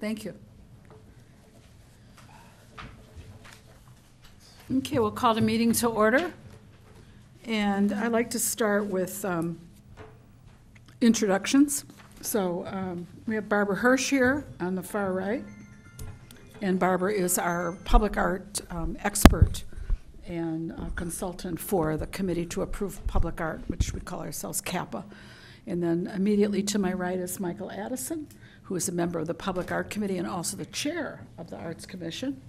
Thank you. Okay, we'll call the meeting to order. And I'd like to start with um, introductions. So um, we have Barbara Hirsch here on the far right. And Barbara is our public art um, expert and consultant for the Committee to Approve Public Art, which we call ourselves CAPA. And then immediately to my right is Michael Addison, who is a member of the Public Art Committee and also the chair of the Arts Commission.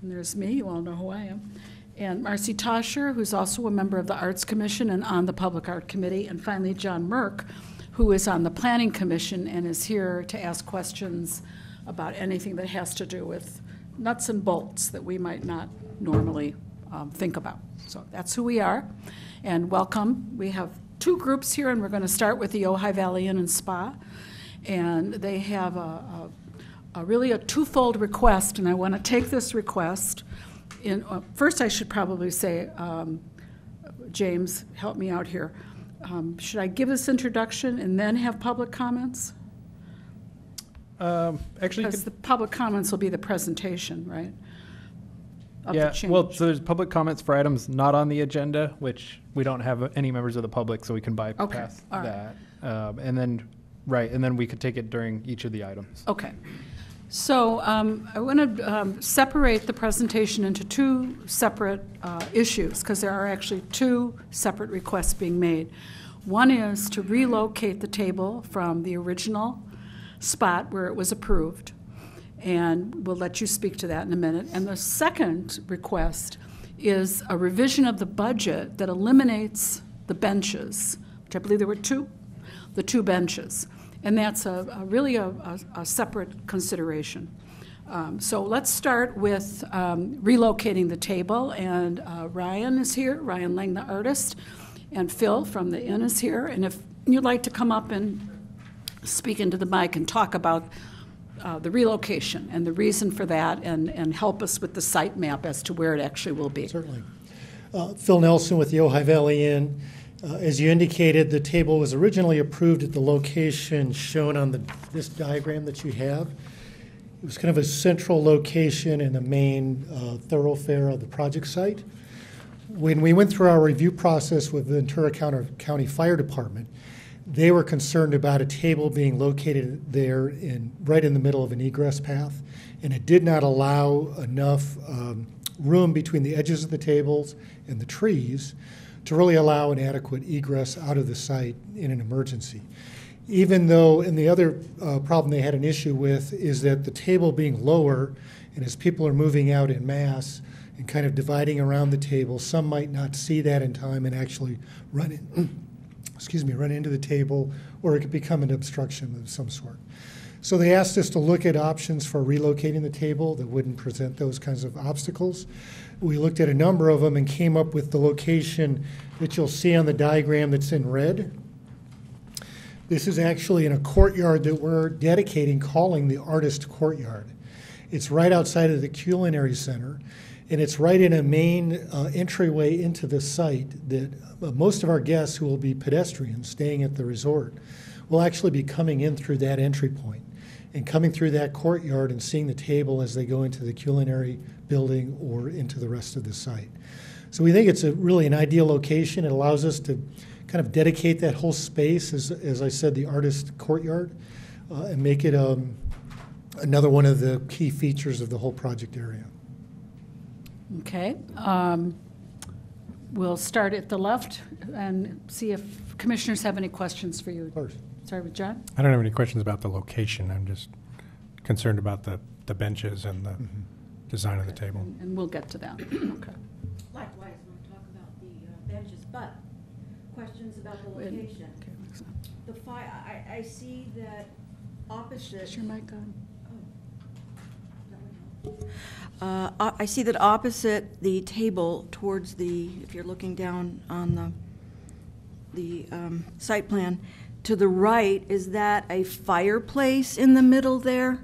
And there's me, you all know who I am. And Marcy Tosher, who's also a member of the Arts Commission and on the Public Art Committee. And finally, John Merck, who is on the Planning Commission and is here to ask questions about anything that has to do with nuts and bolts that we might not normally um, think about. So that's who we are. And welcome. We have two groups here, and we're going to start with the Ojai Valley Inn and Spa. And they have a, a, a really a twofold request, and I want to take this request. In, uh, first, I should probably say, um, James, help me out here. Um, should I give this introduction and then have public comments? Um, actually, Because the public comments will be the presentation, right? Of the yeah, well, so there's public comments for items not on the agenda, which we don't have any members of the public, so we can bypass all right. that. Um, and then, right, and then we could take it during each of the items. Okay. So um, I want to separate the presentation into two separate uh, issues, because there are actually two separate requests being made. One is to relocate the table from the original spot where it was approved, and we'll let you speak to that in a minute. And the second request is a revision of the budget that eliminates the benches, which I believe there were two, the two benches. And that's a, a really a, a, a separate consideration. Um, so let's start with um, relocating the table. And uh, Ryan is here, Ryan Lang, the artist, and Phil from the inn is here. And if you'd like to come up and speak into the mic and talk about uh, the relocation and the reason for that, and, and help us with the site map as to where it actually will be. Certainly. Uh, Phil Nelson with the Ojai Valley Inn. Uh, As you indicated, the table was originally approved at the location shown on the, this diagram that you have. It was kind of a central location in the main uh, thoroughfare of the project site. When we went through our review process with the Ventura County, County Fire Department, they were concerned about a table being located there in, right in the middle of an egress path, and it did not allow enough um, room between the edges of the tables and the trees to really allow an adequate egress out of the site in an emergency. Even though, and the other uh, problem they had an issue with is that the table being lower, and as people are moving out in mass and kind of dividing around the table, some might not see that in time and actually run in, excuse me, run into the table, or it could become an obstruction of some sort. So they asked us to look at options for relocating the table that wouldn't present those kinds of obstacles. We looked at a number of them and came up with the location that you'll see on the diagram that's in red. This is actually in a courtyard that we're dedicating, calling the Artist Courtyard. It's right outside of the Culinary Center, and it's right in a main uh, entryway into the site that uh, most of our guests who will be pedestrians staying at the resort will actually be coming in through that entry point and coming through that courtyard and seeing the table as they go into the culinary building or into the rest of the site. So we think it's a really an ideal location. It allows us to kind of dedicate that whole space, as, as I said, the artist courtyard, uh, and make it um, another one of the key features of the whole project area. Okay. um, We'll start at the left and see if commissioners have any questions for you. Of course. Start with John? I don't have any questions about the location. I'm just concerned about the, the benches and the Mm-hmm. design of the table. And and we'll get to that. Okay. Likewise, when we talk about the uh, benches, but questions about the Wait. location. Okay, makes sense. The fi, I, I see that opposite. Is your mic on? Uh, I I see that opposite the table towards the, if you're looking down on the, the um, site plan, to the right, is that a fireplace in the middle there?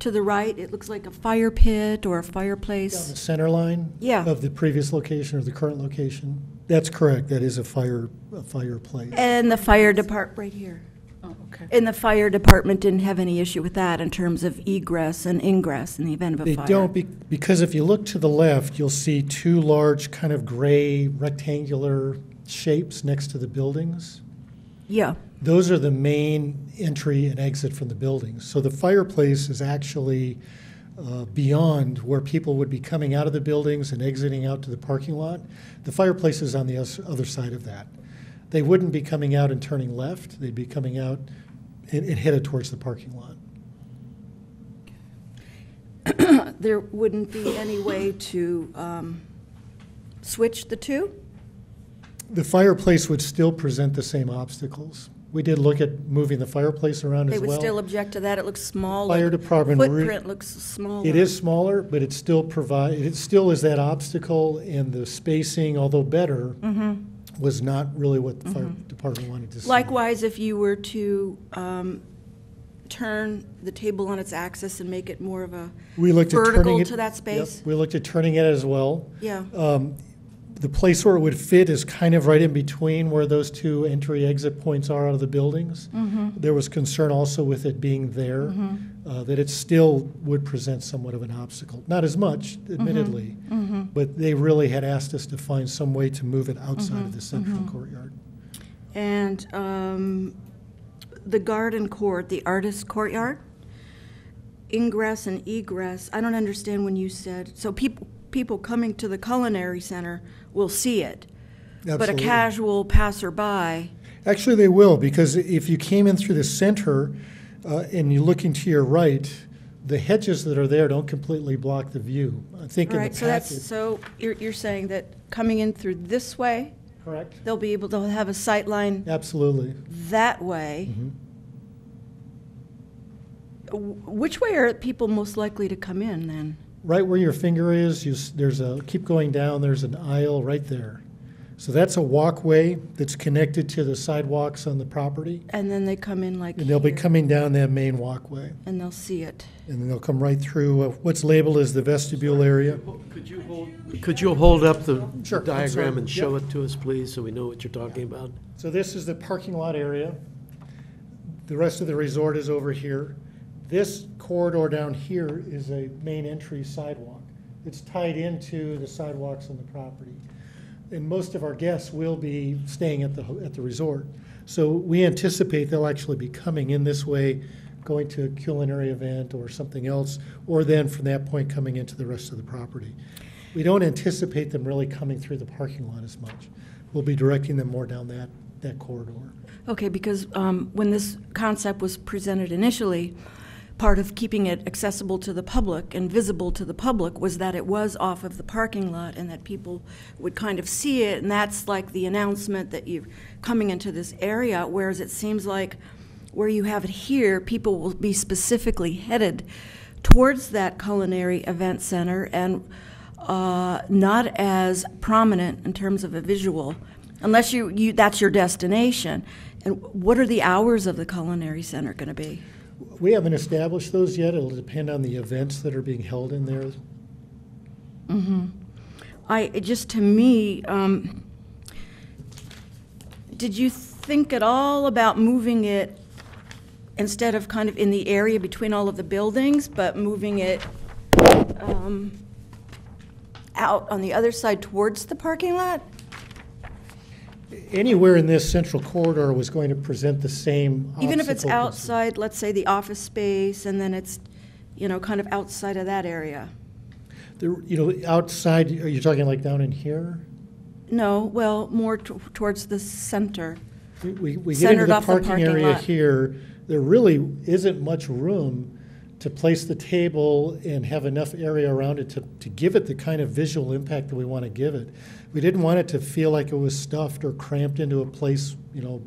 To the right, it looks like a fire pit or a Down the fireplace. center line Yeah. of the previous location or the current location. That's correct. That is a fire a fireplace. And the fire depart, right here. Oh, okay. And the fire department didn't have any issue with that in terms of egress and ingress in the event of a They fire? don't, be- because if you look to the left, you'll see two large kind of gray rectangular shapes next to the buildings. Yeah, Those are the main entry and exit from the buildings. So the fireplace is actually uh, beyond where people would be coming out of the buildings and exiting out to the parking lot. The fireplace is on the other side of that. They wouldn't be coming out and turning left, they'd be coming out and and headed towards the parking lot. there wouldn't be any way to um, switch the two? The fireplace would still present the same obstacles. We did look at moving the fireplace around They as well. They would still object to that, it looks smaller. Fire department re- Footprint looks smaller. It is smaller, but it still provide, it still is that obstacle and the spacing, although better, was not really what the fire department wanted to see. Likewise, if you were to um, turn the table on its axis and make it more of a, We looked at turning vertical it- to that Yep, space? We looked at turning it as well. yeah, Um, The place where it would fit is kind of right in between where those two entry-exit points are out of the buildings. Mm-hmm. There was concern also with it being there, uh, that it still would present somewhat of an obstacle. Not as much, Mm-hmm. admittedly, but they really had asked us to find some way to move it outside Mm-hmm. of the central courtyard. and um, the garden court, the artist courtyard, ingress and egress, I don't understand when you said, so people, people coming to the culinary center will see it, but a casual passerby, Actually, they will, because if you came in through the center uh, and you're looking to your right, the hedges that are there don't completely block the view. I think all in the right, so that's, so you're, you're saying that coming in through this way, Correct. they'll be able to have a sight line Absolutely. that way. Mm-hmm. Which way are people most likely to come in then? Right where your finger is, you, there's a, keep going down, there's an aisle right there. So that's a walkway that's connected to the sidewalks on the property. And then they come in like And they'll be coming down that main walkway. And they'll see it. And then they'll come right through uh, what's labeled as the vestibule area. Could you hold, could you hold up the Sure, diagram and show it to us, please, so we know what you're talking about? So this is the parking lot area. The rest of the resort is over here. This corridor down here is a main entry sidewalk. It's tied into the sidewalks on the property. And most of our guests will be staying at the, at the resort. So we anticipate they'll actually be coming in this way, going to a culinary event or something else, or then from that point, coming into the rest of the property. We don't anticipate them really coming through the parking lot as much. We'll be directing them more down that, that corridor. Okay, because um, when this concept was presented initially, part of keeping it accessible to the public and visible to the public was that it was off of the parking lot and that people would kind of see it, and that's like the announcement that you're coming into this area, whereas it seems like where you have it here, people will be specifically headed towards that culinary event center and uh, not as prominent in terms of a visual, unless you, you, that's your destination. And what are the hours of the culinary center going to be? We haven't established those yet. It'll depend on the events that are being held in there. Mm-hmm. I, just to me, um, did you think at all about moving it instead of kind of in the area between all of the buildings, but moving it um, out on the other side towards the parking lot? Anywhere in this central corridor was going to present the same Even if it's obstacle. outside, let's say the office space, and then it's, you know, kind of outside of that area? The- You know, outside, are you talking like down in here? No, well, more t- towards the center. We- We, we get into the off the parking parking area lot. here, there really isn't much room to place the table and have enough area around it to, to give it the kind of visual impact that we want to give it. We didn't want it to feel like it was stuffed or cramped into a place, you know,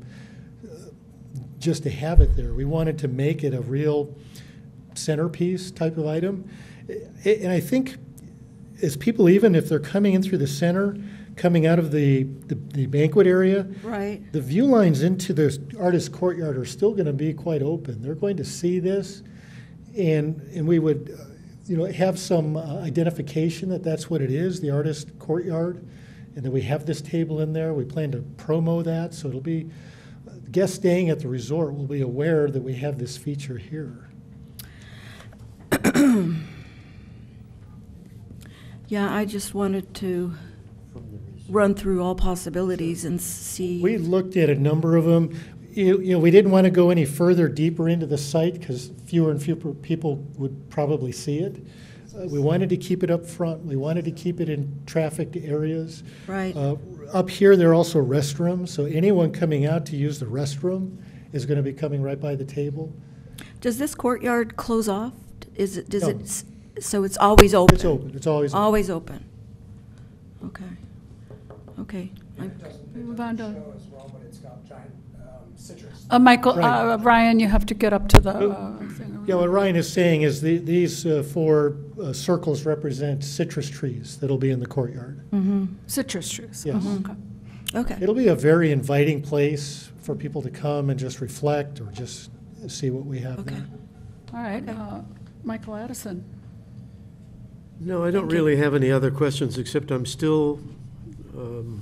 just to have it there. We wanted to make it a real centerpiece type of item. And I think as people, even if they're coming in through the center, coming out of the, the the banquet area, Right. the view lines into the artist courtyard are still going to be quite open. They're going to see this, and, and we would, uh, you know, have some uh, identification that that's what it is, the artist courtyard, and that we have this table in there. We plan to promo that, so it'll be Guests staying at the resort will be aware that we have this feature here. Yeah, I just wanted to run through all possibilities and see. We looked at a number of them. You, you know, we didn't want to go any further deeper into the site because fewer and fewer people would probably see it. Uh, we wanted to keep it up front. We wanted to keep it in trafficked areas. Right. Uh, up here, there are also restrooms, so anyone coming out to use the restroom is going to be coming right by the table. Does this courtyard close off? Is it, does No. it, so it's always open? It's open. It's always open. Always open? Okay. Okay. I- Move on to- as well, citrus. Uh, Michael, Right. uh, Ryan, you have to get up to the, uh, thing. Yeah, what Ryan is saying is the, these uh, four uh, circles represent citrus trees that'll be in the courtyard. citrus trees. Yes. Mhm, okay. Okay. It'll be a very inviting place for people to come and just reflect or just see what we have Okay. there. All right, uh, Michael Addison. No, I don't really have any other questions, except I'm still um,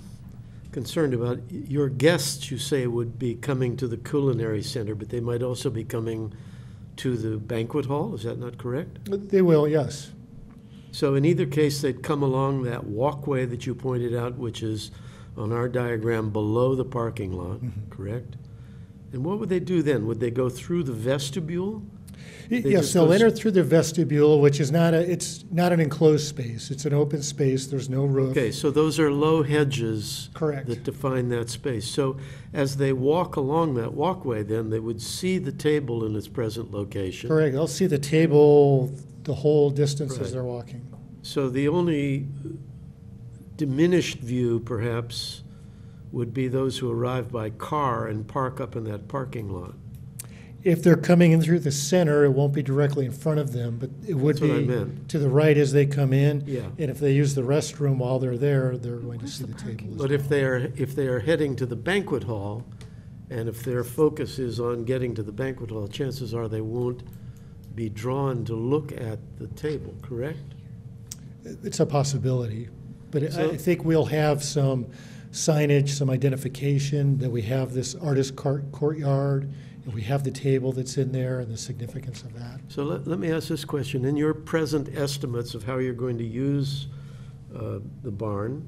concerned about your guests, you say, would be coming to the culinary center, but they might also be coming to the banquet hall, is that not correct? Uh, they will, yes. So in either case, they'd come along that walkway that you pointed out, which is on our diagram below the parking lot, mm-hmm. correct? And what would they do then? Would they go through the vestibule? They Yes, just they'll go s- enter through the vestibule, which is not a, it's not an enclosed space. It's an open space. There's no roof. Okay, so those are low hedges. Correct. That define that space. So as they walk along that walkway, then, they would see the table in its present location. Correct. They'll see the table the whole distance Right. as they're walking. So the only diminished view, perhaps, would be those who arrive by car and park up in that parking lot. If they're coming in through the center, it won't be directly in front of them, but it would That's what I be meant. to the right as they come in. Yeah. And if they use the restroom while they're there, they're going to see the table. as But if they are, if they are heading to the banquet hall, and if their focus is on getting to the banquet hall, chances are they won't be drawn to look at the table, correct? It's a possibility, but I So- I think we'll have some signage, some identification that we have this artist court- courtyard, we have the table that's in there and the significance of that. So let, let me ask this question. In your present estimates of how you're going to use uh, the barn,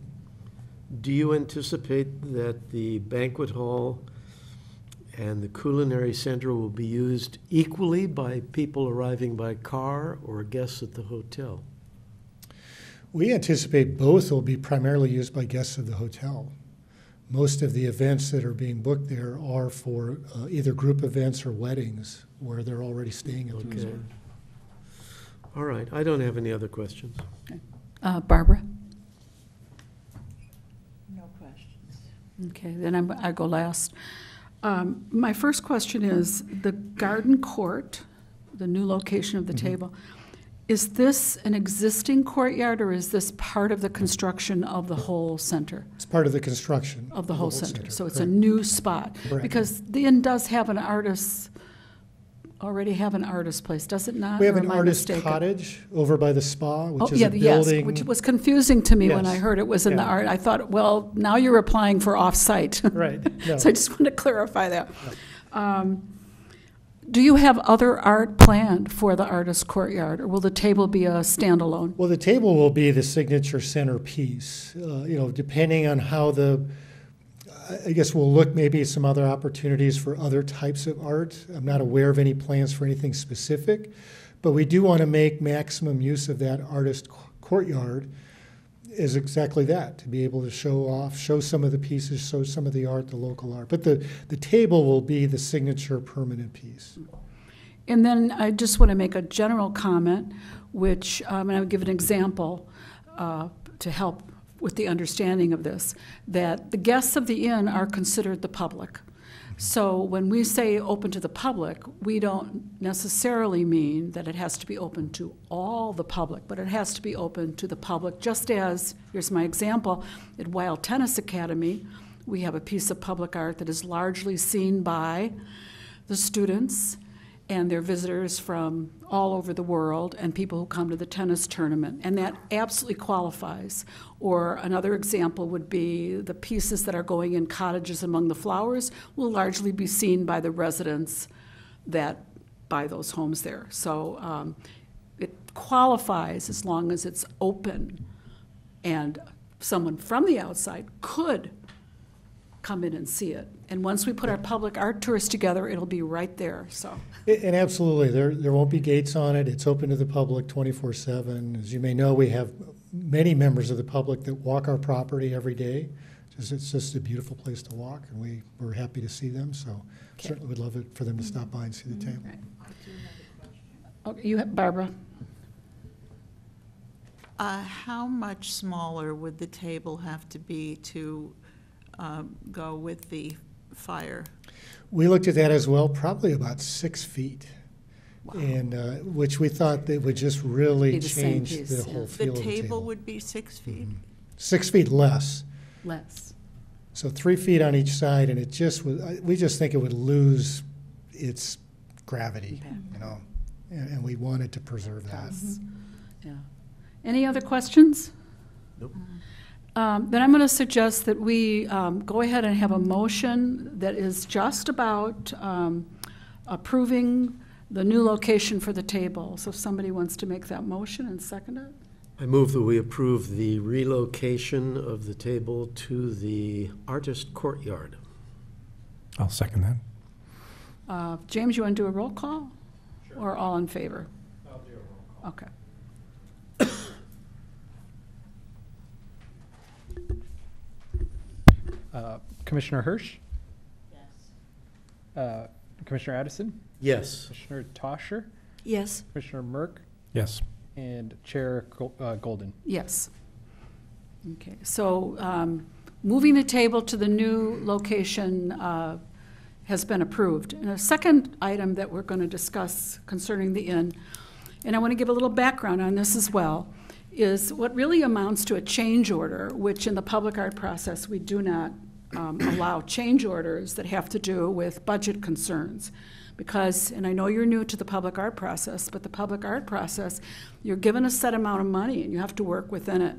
do you anticipate that the banquet hall and the culinary center will be used equally by people arriving by car or guests at the hotel? We anticipate both will be primarily used by guests of the hotel. Most of the events that are being booked there are for uh, either group events or weddings where they're already staying at the Okay. resort. All right, I don't have any other questions. Uh, Barbara? No questions. Okay, then I'm, I go last. Um, My first question is, the garden court, the new location of the table, is this an existing courtyard, or is this part of the construction of the whole center? It's part of the construction. Of the whole center, so it's a correct. new spot? Correct. Because the inn does have an artist, already have an artist place, does it not? We have or an am I artist mistaken? cottage over by the spa, Oh, which is yeah, a yes, building. which was confusing to me when I Yes, heard it was in the yeah. art. I thought, well, now you're applying for off-site. Right, no. So I just want to clarify that. Um, Do you have other art planned for the artist courtyard, or will the table be a standalone? Well, the table will be the signature centerpiece. Uh, You know, depending on how the, I- I guess we'll look maybe at some other opportunities for other types of art. I'm not aware of any plans for anything specific, but we do want to make maximum use of that artist courtyard is exactly that, to be able to show off, show some of the pieces, show some of the art, the local art. But the, the table will be the signature permanent piece. And then I just want to make a general comment, which, um, and I'll give an example uh, to help with the understanding of this, that the guests of the inn are considered the public. So when we say open to the public, we don't necessarily mean that it has to be open to all the public, but it has to be open to the public, just as, here's my example, at Weil Tennis Academy, we have a piece of public art that is largely seen by the students and they're visitors from all over the world and people who come to the tennis tournament, and that absolutely qualifies. Or another example would be the pieces that are going in cottages among the flowers will largely be seen by the residents that buy those homes there. So um, it qualifies as long as it's open and someone from the outside could come in and see it. And once we put our public art tours together, it'll be right there, so. And absolutely, there, there won't be gates on it. It's open to the public twenty-four seven. As you may know, we have many members of the public that walk our property every day. Just, it's just a beautiful place to walk, and we, we're happy to see them, so Okay. certainly would love it for them to stop by and see the table. Right. Oh, you, have- Barbara? Uh, How much smaller would the table have to be to um, go with the fire? We looked at that as well, probably about six feet. And, uh, which we thought that would just really Be the same change piece, the yeah. whole The feel of the table table. would be six mm-hmm. feet? Six feet less. Les? So three feet on each side, and it just was, I- we just think it would lose its gravity, you know? And, and we wanted to preserve that. Mm-hmm. Yeah. Any other questions? Nope. Mm-hmm. Um, Then I'm going to suggest that we um, go ahead and have a motion that is just about um, approving the new location for the table. So if somebody wants to make that motion and second it? I move that we approve the relocation of the table to the artist courtyard. I'll second that. Uh, James, you want to do a roll call? Or all in favor? I'll do a roll call. Okay. Uh, Commissioner Hirsch? Yes. Commissioner Addison? Yes. Commissioner Tosher? Yes, Commissioner Merck? Yes. And Chair Gol- uh, Golden? Yes. Okay, so um, moving the table to the new location uh, has been approved. And a second item that we're going to discuss concerning the inn, and I want to give a little background on this as well, is what really amounts to a change order, which in the public art process, we do not um, allow change orders that have to do with budget concerns. Because, and I know you're new to the public art process, but the public art process, you're given a set amount of money and you have to work within it.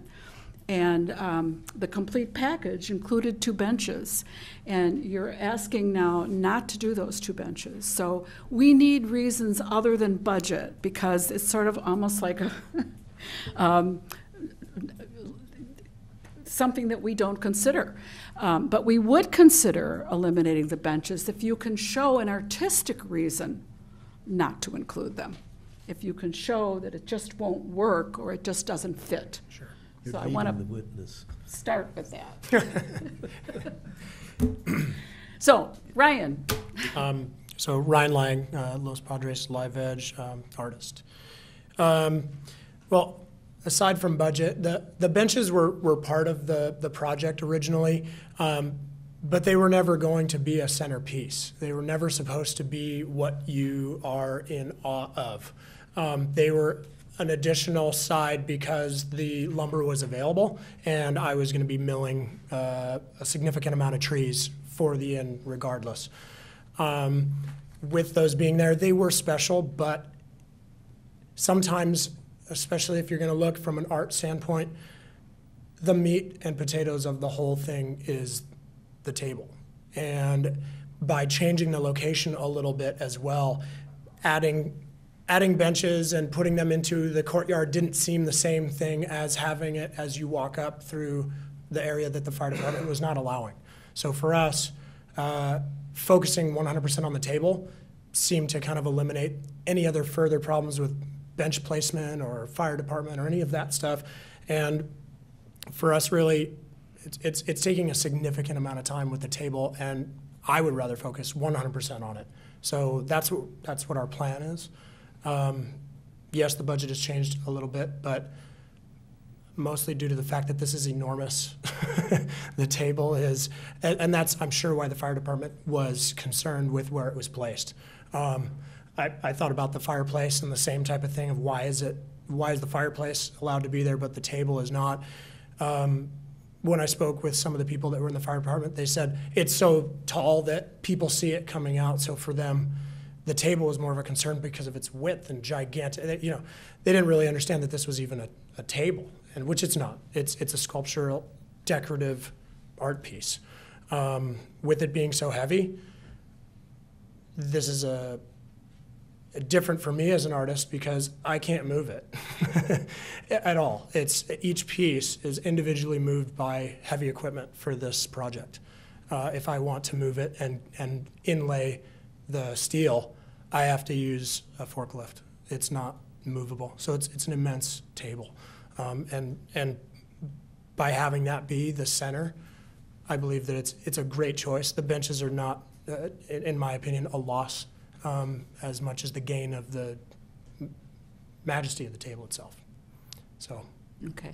And um, the complete package included two benches. And you're asking now not to do those two benches. So we need reasons other than budget because it's sort of almost like a, um, something that we don't consider. Um, but we would consider eliminating the benches if you can show an artistic reason not to include them. If you can show that it just won't work or it just doesn't fit. Sure. You're So I want to start with that. So, Ryan, Um, So Ryan Lang, uh, Los Padres Live Edge um, artist. Well, aside from budget, the, the benches were, were part of the, the project originally, um, but they were never going to be a centerpiece. They were never supposed to be what you are in awe of. Um, They were an additional side because the lumber was available, and I was going to be milling uh, a significant amount of trees for the inn regardless. Um, With those being there, they were special, but sometimes, especially if you're going to look from an art standpoint, the meat and potatoes of the whole thing is the table. And by changing the location a little bit as well, adding adding benches and putting them into the courtyard didn't seem the same thing as having it as you walk up through the area that the fire department was not allowing. So for us, uh, focusing 100% on the table seemed to kind of eliminate any other further problems with bench placement or fire department or any of that stuff. And for us, really, it's, it's, it's taking a significant amount of time with the table, and I would rather focus 100% on it. So that's what, that's what our plan is. Um, yes, the budget has changed a little bit, but mostly due to the fact that this is enormous. the table is, and, and that's, I'm sure, why the fire department was concerned with where it was placed. Um, I, I thought about the fireplace and the same type of thing of why is it, why is the fireplace allowed to be there, but the table is not? Um, when I spoke with some of the people that were in the fire department, they said it's so tall that people see it coming out. So for them, the table was more of a concern because of its width and gigantic. You know, they didn't really understand that this was even a, a table, and which it's not. It's it's a sculptural, decorative art piece. Um, with it being so heavy, this is a different for me as an artist because I can't move it at all. It's each piece is individually moved by heavy equipment for this project. Uh, if I want to move it and, and inlay the steel, I have to use a forklift. It's not movable. So it's, it's an immense table. Um, and, and by having that be the center, I believe that it's, it's a great choice. The benches are not, uh, in, in my opinion, a loss um, as much as the gain of the majesty of the table itself. So, Okay.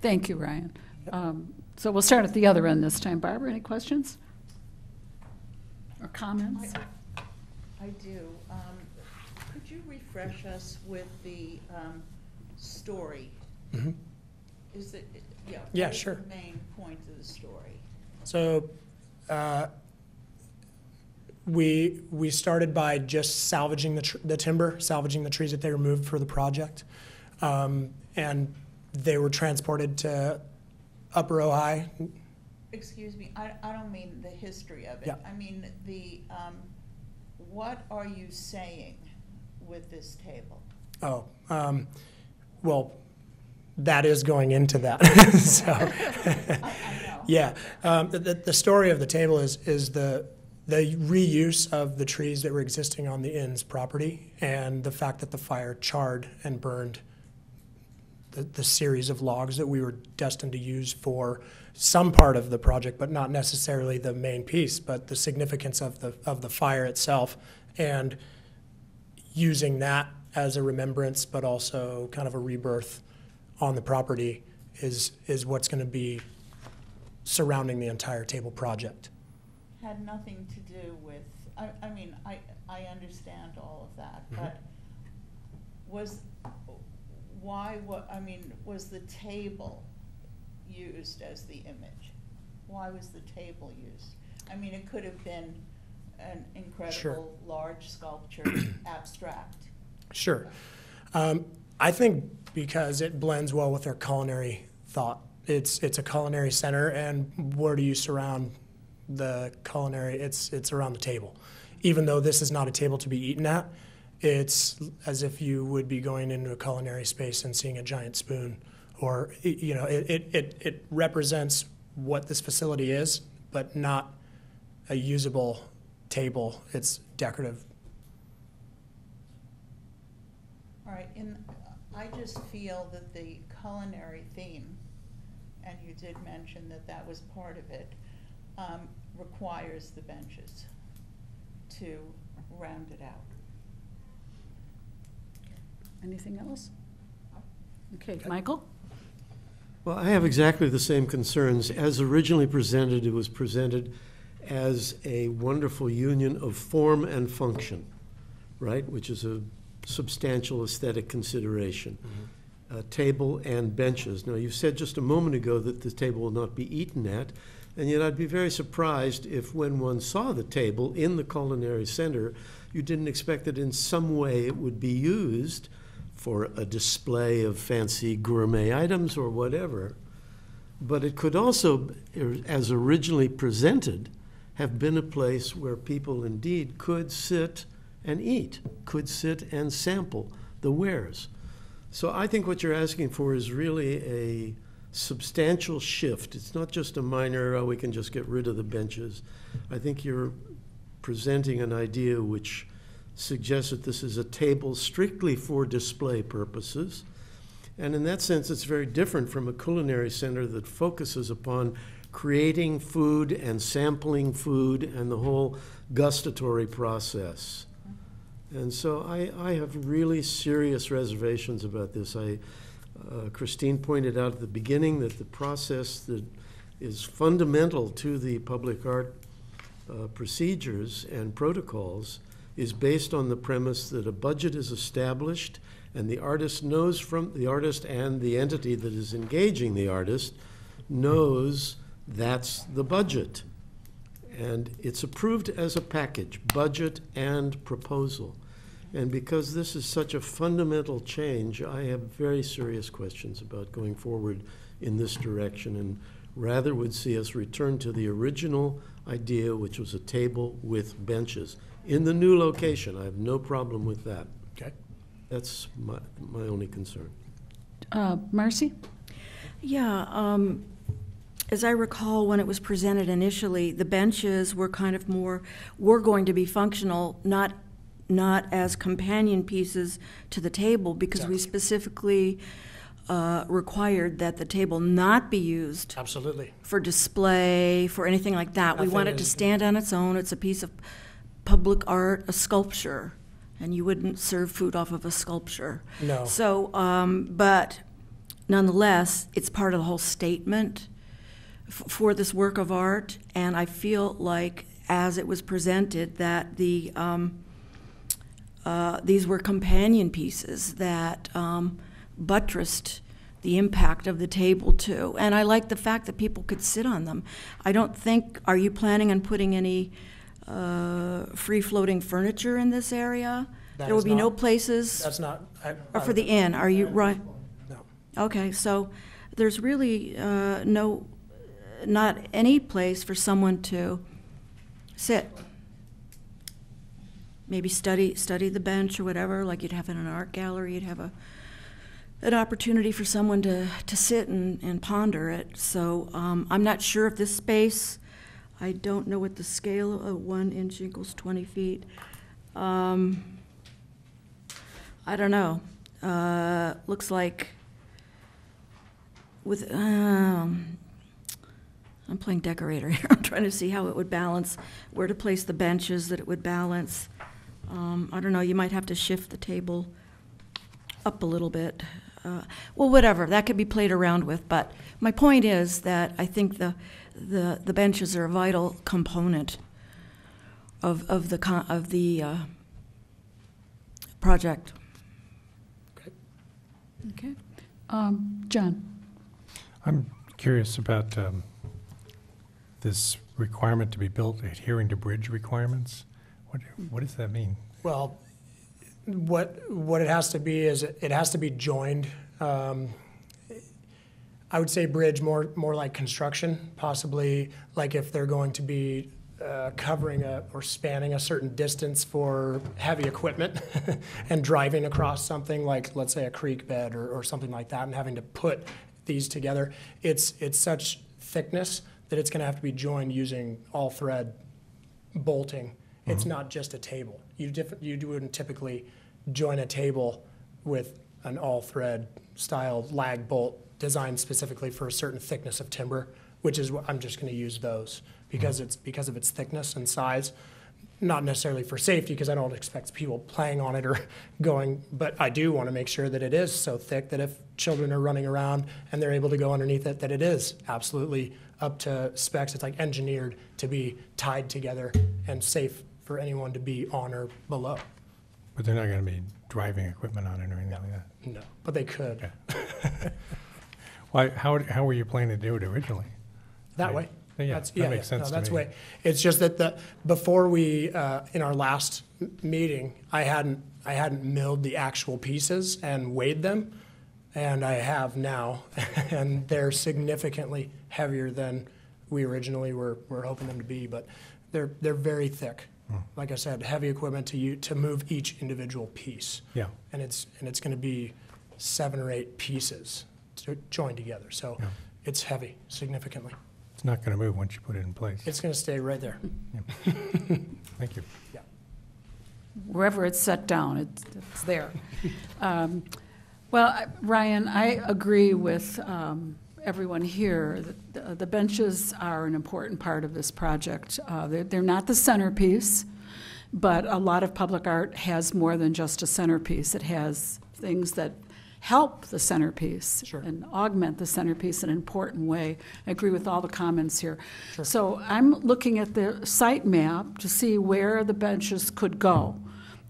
Thank you, Ryan. Um, So we'll start at the other end this time. Barbara, any questions? Or comments? I do. Um, Could you refresh us with the um, story? mhm. Is it, yeah. Yeah, sure. the main point of the story? so uh, we we started by just salvaging the, tr- the timber, salvaging the trees that they removed for the project, um, and they were transported to Upper Ojai. Excuse me, I, I don't mean the history of it. Yeah. I mean, the, um, what are you saying with this table? Oh, um, well, that is going into that. so, I, I yeah, um, the, the, the story of the table is is the the reuse of the trees that were existing on the inn's property and the fact that the fire charred and burned the, the series of logs that we were destined to use for some part of the project, but not necessarily the main piece, but the significance of the of the fire itself and using that as a remembrance, but also kind of a rebirth on the property is, is what's going to be surrounding the entire table project. Had nothing to do with, I, I mean, I, I understand all of that, Mhm. but was, why, what, I mean, was the table used as the image? Why was the table used? I mean, it could have been an incredible, large sculpture, abstract. Sure. Um, I think because it blends well with our culinary thought. It's, it's a culinary center, and where do you surround the culinary? It's, it's around the table. Even though this is not a table to be eaten at, it's as if you would be going into a culinary space and seeing a giant spoon. Or, you know, it, it, it, represents what this facility is, but not a usable table. It's decorative. All right, and I just feel that the culinary theme, and you did mention that that was part of it, um, requires the benches to round it out. Anything else? Okay, Michael? Well, I have exactly the same concerns. As originally presented, it was presented as a wonderful union of form and function, right? Which is a substantial aesthetic consideration. Uh, Table and benches. Now, you said just a moment ago that the table will not be eaten at, and yet I'd be very surprised if when one saw the table in the culinary center, you didn't expect that in some way it would be used for a display of fancy gourmet items or whatever. But it could also, as originally presented, have been a place where people indeed could sit and eat, could sit and sample the wares. So I think what you're asking for is really a substantial shift. It's not just a minor, oh, we can just get rid of the benches. I think you're presenting an idea which suggests that this is a table strictly for display purposes. And in that sense, it's very different from a culinary center that focuses upon creating food and sampling food and the whole gustatory process. And so I, I have really serious reservations about this. I, uh, Christine pointed out at the beginning that the process that is fundamental to the public art uh, procedures and protocols is based on the premise that a budget is established and the artist knows from, the artist and the entity that is engaging the artist knows that's the budget. And it's approved as a package, budget and proposal. And because this is such a fundamental change, I have very serious questions about going forward in this direction and rather would see us return to the original idea, which was a table with benches. In the new location, I have no problem with that. Okay. That's my, my only concern. Uh, Marcy? Yeah, um, as I recall, when it was presented initially, the benches were kind of more, were going to be functional, not, not as companion pieces to the table, because we specifically uh, required that the table not be used Absolutely. for display, for anything like that. We want it to is- stand on its own. It's a piece of public art, a sculpture, and you wouldn't serve food off of a sculpture. No. So, um, but nonetheless, it's part of the whole statement f- for this work of art, and I feel like, as it was presented, that the, um, uh, these were companion pieces that um, buttressed the impact of the table too. And I like the fact that people could sit on them. I don't think, are you planning on putting any uh, free-floating furniture in this area? That There will be no places, That's not. I- or for the inn, are you, right? No. Okay, so there's really uh, no, not any place for someone to sit. Maybe study, study the bench or whatever, like you'd have in an art gallery, you'd have a, an opportunity for someone to, to sit and, and ponder it. So um, I'm not sure if this space, I don't know what the scale of one inch equals 20 feet. Um, I don't know. Uh, looks like with, um, I'm playing decorator here. I'm trying to see how it would balance, where to place the benches that it would balance. Um, I don't know, you might have to shift the table up a little bit. Uh, Well, whatever, that could be played around with, but my point is that I think the, the, the benches are a vital component of, of the, con- of the, uh, project. Okay. Um, John? I'm curious about um, this requirement to be built adhering to bridge requirements. What, what does that mean? Well, what, what it has to be is it it has to be joined. um, I would say bridge more, more like construction, possibly like if they're going to be uh, covering a, or spanning a certain distance for heavy equipment and driving across something like, let's say, a creek bed or, or something like that and having to put these together. It's, it's such thickness that it's gonna have to be joined using all thread bolting. It's mm-hmm. not just a table. You diff, you wouldn't typically join a table with an all-thread style lag bolt designed specifically for a certain thickness of timber, which is what, I'm just gonna use those because mm-hmm. it's, because of its thickness and size. Not necessarily for safety, because I don't expect people playing on it or going, but I do wanna make sure that it is so thick that if children are running around and they're able to go underneath it, that it is absolutely up to specs. It's like engineered to be tied together and safe for anyone to be on or below. But they're not going to be driving equipment on it or anything like that. No, but they could. Why, how, how were you planning to do it originally? That way. Yeah, That's- that makes no, sense to That's me. way. It's just that the, before we, uh, in our last m- meeting, I hadn't, I hadn't milled the actual pieces and weighed them. And I have now, and they're significantly heavier than we originally were, were hoping them to be, but they're, they're very thick. Like I said, heavy equipment to you, to move each individual piece. Yeah, And it's, and it's gonna be seven or eight pieces to join together, so Yeah. it's heavy significantly. it's not going to move once you put it in place. It's gonna stay right there. Thank you. Yeah. wherever it's set down, it's, it's there. Um, Well, I- Ryan, I agree with um, everyone here. the- The benches are an important part of this project. Uh, They're, they're not the centerpiece, but a lot of public art has more than just a centerpiece. It has things that help the centerpiece Sure. and augment the centerpiece in an important way. I agree with all the comments here. So I'm looking at the site map to see where the benches could go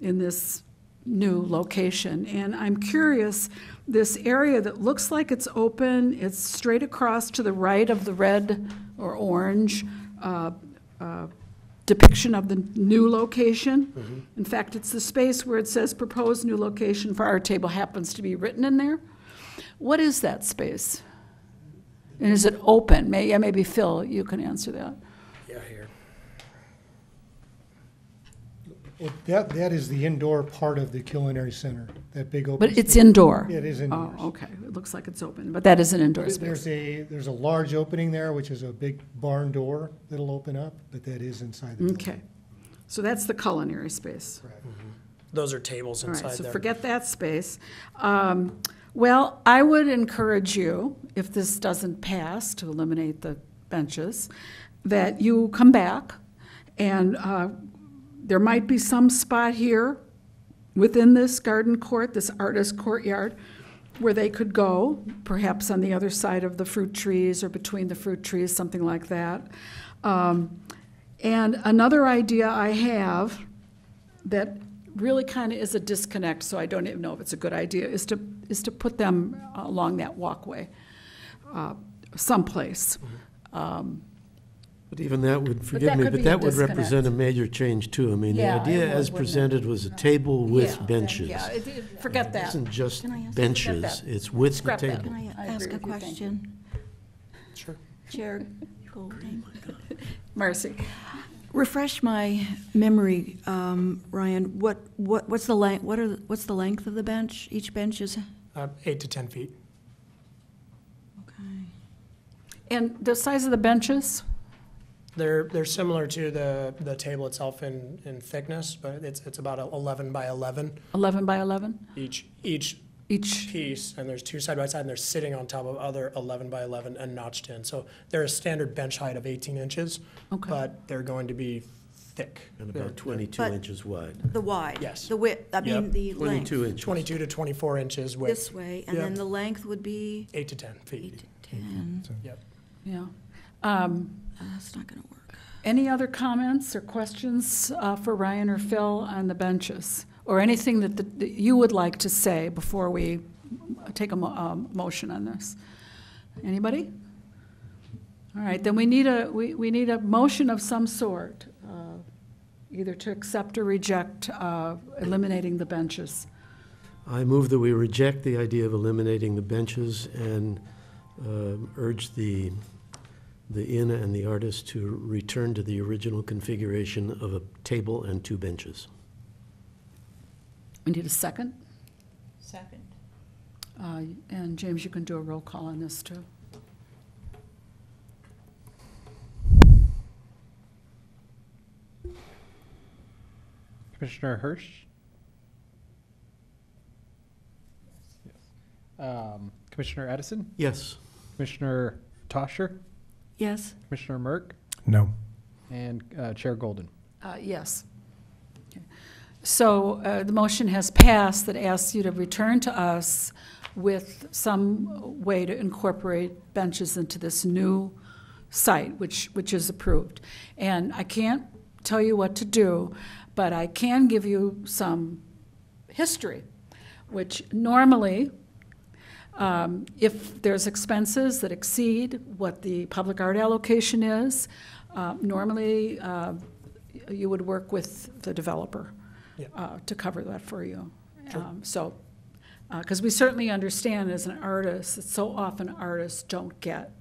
in this new location. And I'm curious, this area that looks like it's open, it's straight across to the right of the red or orange uh, uh, depiction of the new location. In fact, it's the space where it says proposed new location for our table happens to be written in there. What is that space? And is it open? May, yeah, maybe Phil, you can answer that. Yeah, here. Well, That, that is the indoor part of the culinary center, that big open. But it's space. indoor? It is indoors. Oh, okay, it looks like it's open, but that is an indoor space. There's space. a, there's a large opening there, which is a big barn door that'll open up, but that is inside the building. Okay, so that's the culinary space. Correct. Those are tables All right, inside so there. forget that space. Um, Well, I would encourage you, if this doesn't pass, to eliminate the benches, that you come back, and uh, there might be some spot here within this garden court, this artist courtyard, where they could go, perhaps on the other side of the fruit trees or between the fruit trees, something like that. Um, And another idea I have that really kind of is a disconnect, so I don't even know if it's a good idea, is to, is to put them along that walkway uh, someplace. Um, But even that would, forgive that me, could but a that would represent disconnect. a major change too. I mean, the Yeah, it idea would, as wouldn't it? presented was a table with yeah, benches. Yeah, it- it- forget It that. isn't just Can I ask- benches, that. it's with the Scrap that. table. Can I I ask a with you, thank you. question? Sure. Chair Golding? Marcy? Refresh my memory, um, Ryan, what, what, what's the length, what are, the- what's the length of the bench? Each bench is, Uh, Eight to 10 feet. okay. And the size of the benches? They're, they're similar to the, the table itself in, in thickness, but it's, it's about 11 by 11 11 by 11 each, each each? piece, and there's two side by side, and they're sitting on top of other 11 by 11 and notched in. So they're a standard bench height of 18 inches, Okay. but they're going to be thick. And about 22 But- inches wide. The wide? Yes. The width, I mean, Yep. the length? 22 inches. 22 to 24 inches width, This way, and then Yep. the length would be eight to 10 feet. eight to 10. Yep. Yeah. Um, That's not going to work. Any other comments or questions uh, for Ryan or Phil on the benches? Or anything that, the- that you would like to say before we take a mo- um, motion on this? Anybody? All right, then we need a, we, we need a motion of some sort, uh, either to accept or reject uh, eliminating the benches. I move that we reject the idea of eliminating the benches and um, urge the, the inn and the artist to return to the original configuration of a table and two benches. We need a second? Second. Uh, And James, you can do a roll call on this, too. Commissioner Hirsch? Yes. Um, Commissioner Edison? Yes. Commissioner Tosher? Yes? Commissioner Merck? No. And uh, Chair Golden? Uh, Yes. Okay. So uh, the motion has passed that asks you to return to us with some way to incorporate benches into this new site, which, which is approved. And I can't tell you what to do, but I can give you some history, which normally, um, if there's expenses that exceed what the public art allocation is, uh, normally, uh, you would work with the developer Yeah. uh, to cover that for you. Um, So, because we certainly understand as an artist, that so often artists don't get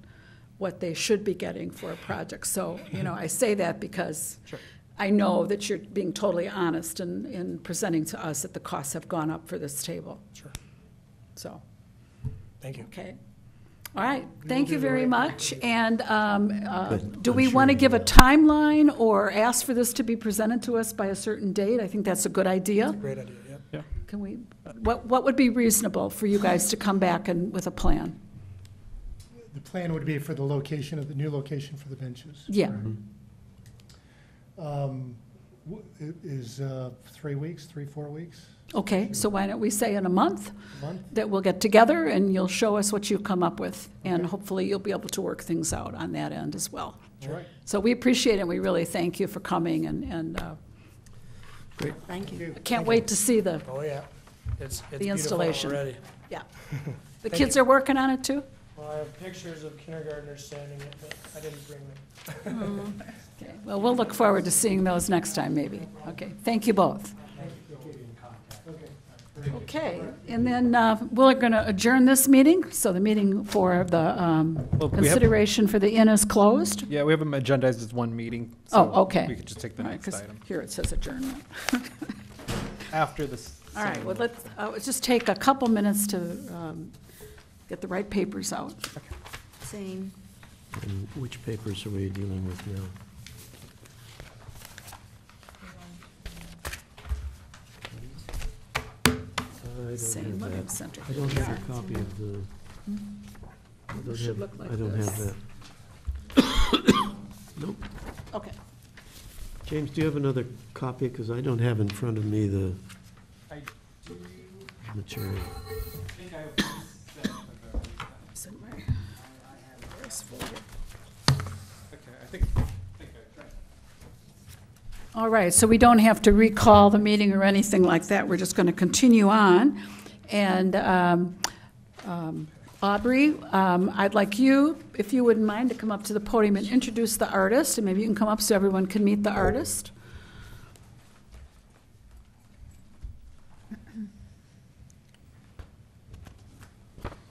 what they should be getting for a project. So, you know, I say that because Sure. I know that you're being totally honest in, in presenting to us that the costs have gone up for this table. Sure. So, Thank you. okay. All right, thank you very much. And um, uh, Good. do I'm we sure want to you give a will. timeline or ask for this to be presented to us by a certain date? I think that's a good idea. Great idea, yeah. Can we, what, what would be reasonable for you guys to come back and, with a plan? The plan would be for the location of, the new location for the benches. Yeah, Um, w- i- Is uh, three weeks, three, four weeks, okay, so why don't we say in a month a month? that we'll get together and you'll show us what you come up with? And hopefully you'll be able to work things out on that end as well. All right. So we appreciate it, and we really thank you for coming and, and uh, Great. Thank you. I can't wait to see the, Oh, yeah. It's, it's The beautiful installation. already. yeah. The kids are working on it too? Well, I have pictures of kindergartners standing it, but I didn't bring them. Okay, well, we'll look forward to seeing those next time, maybe. Okay, thank you both. Okay, and then uh, we're going to adjourn this meeting, so the meeting for the um, Well, we have- consideration for the inn is closed. Yeah, we have them agendized as one meeting. Oh, okay. We could just take the All right, next 'cause item. Here it says adjournment. After this. All right, well, let's, uh, let's just take a couple minutes to um, get the right papers out. Same. And which papers are we dealing with now? I Same don't have Living that. Center. I don't have a copy of the. I don't Should have- look like I don't have this. that. Nope. Okay. James, do you have another copy? Because I don't have in front of me the I do material. think I have one set of them. It's in my- this folder. Okay, I think, I think I tried. All right, so we don't have to recall the meeting or anything like that. We're just going to continue on. And um, um, Aubrey, um, I'd like you, if you wouldn't mind, to come up to the podium and introduce the artist, and maybe you can come up so everyone can meet the artist.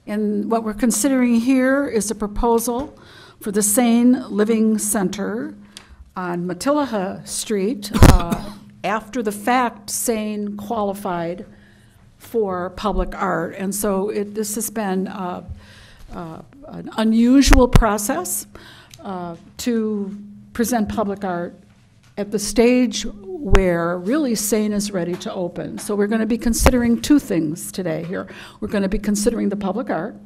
And what we're considering here is a proposal for the Sane Living Center on Matilija Street. Uh, After the fact, Sane qualified for public art. And so it, this has been uh, uh, an unusual process uh, to present public art at the stage where really Sane is ready to open. So we're going to be considering two things today here. We're going to be considering the public art,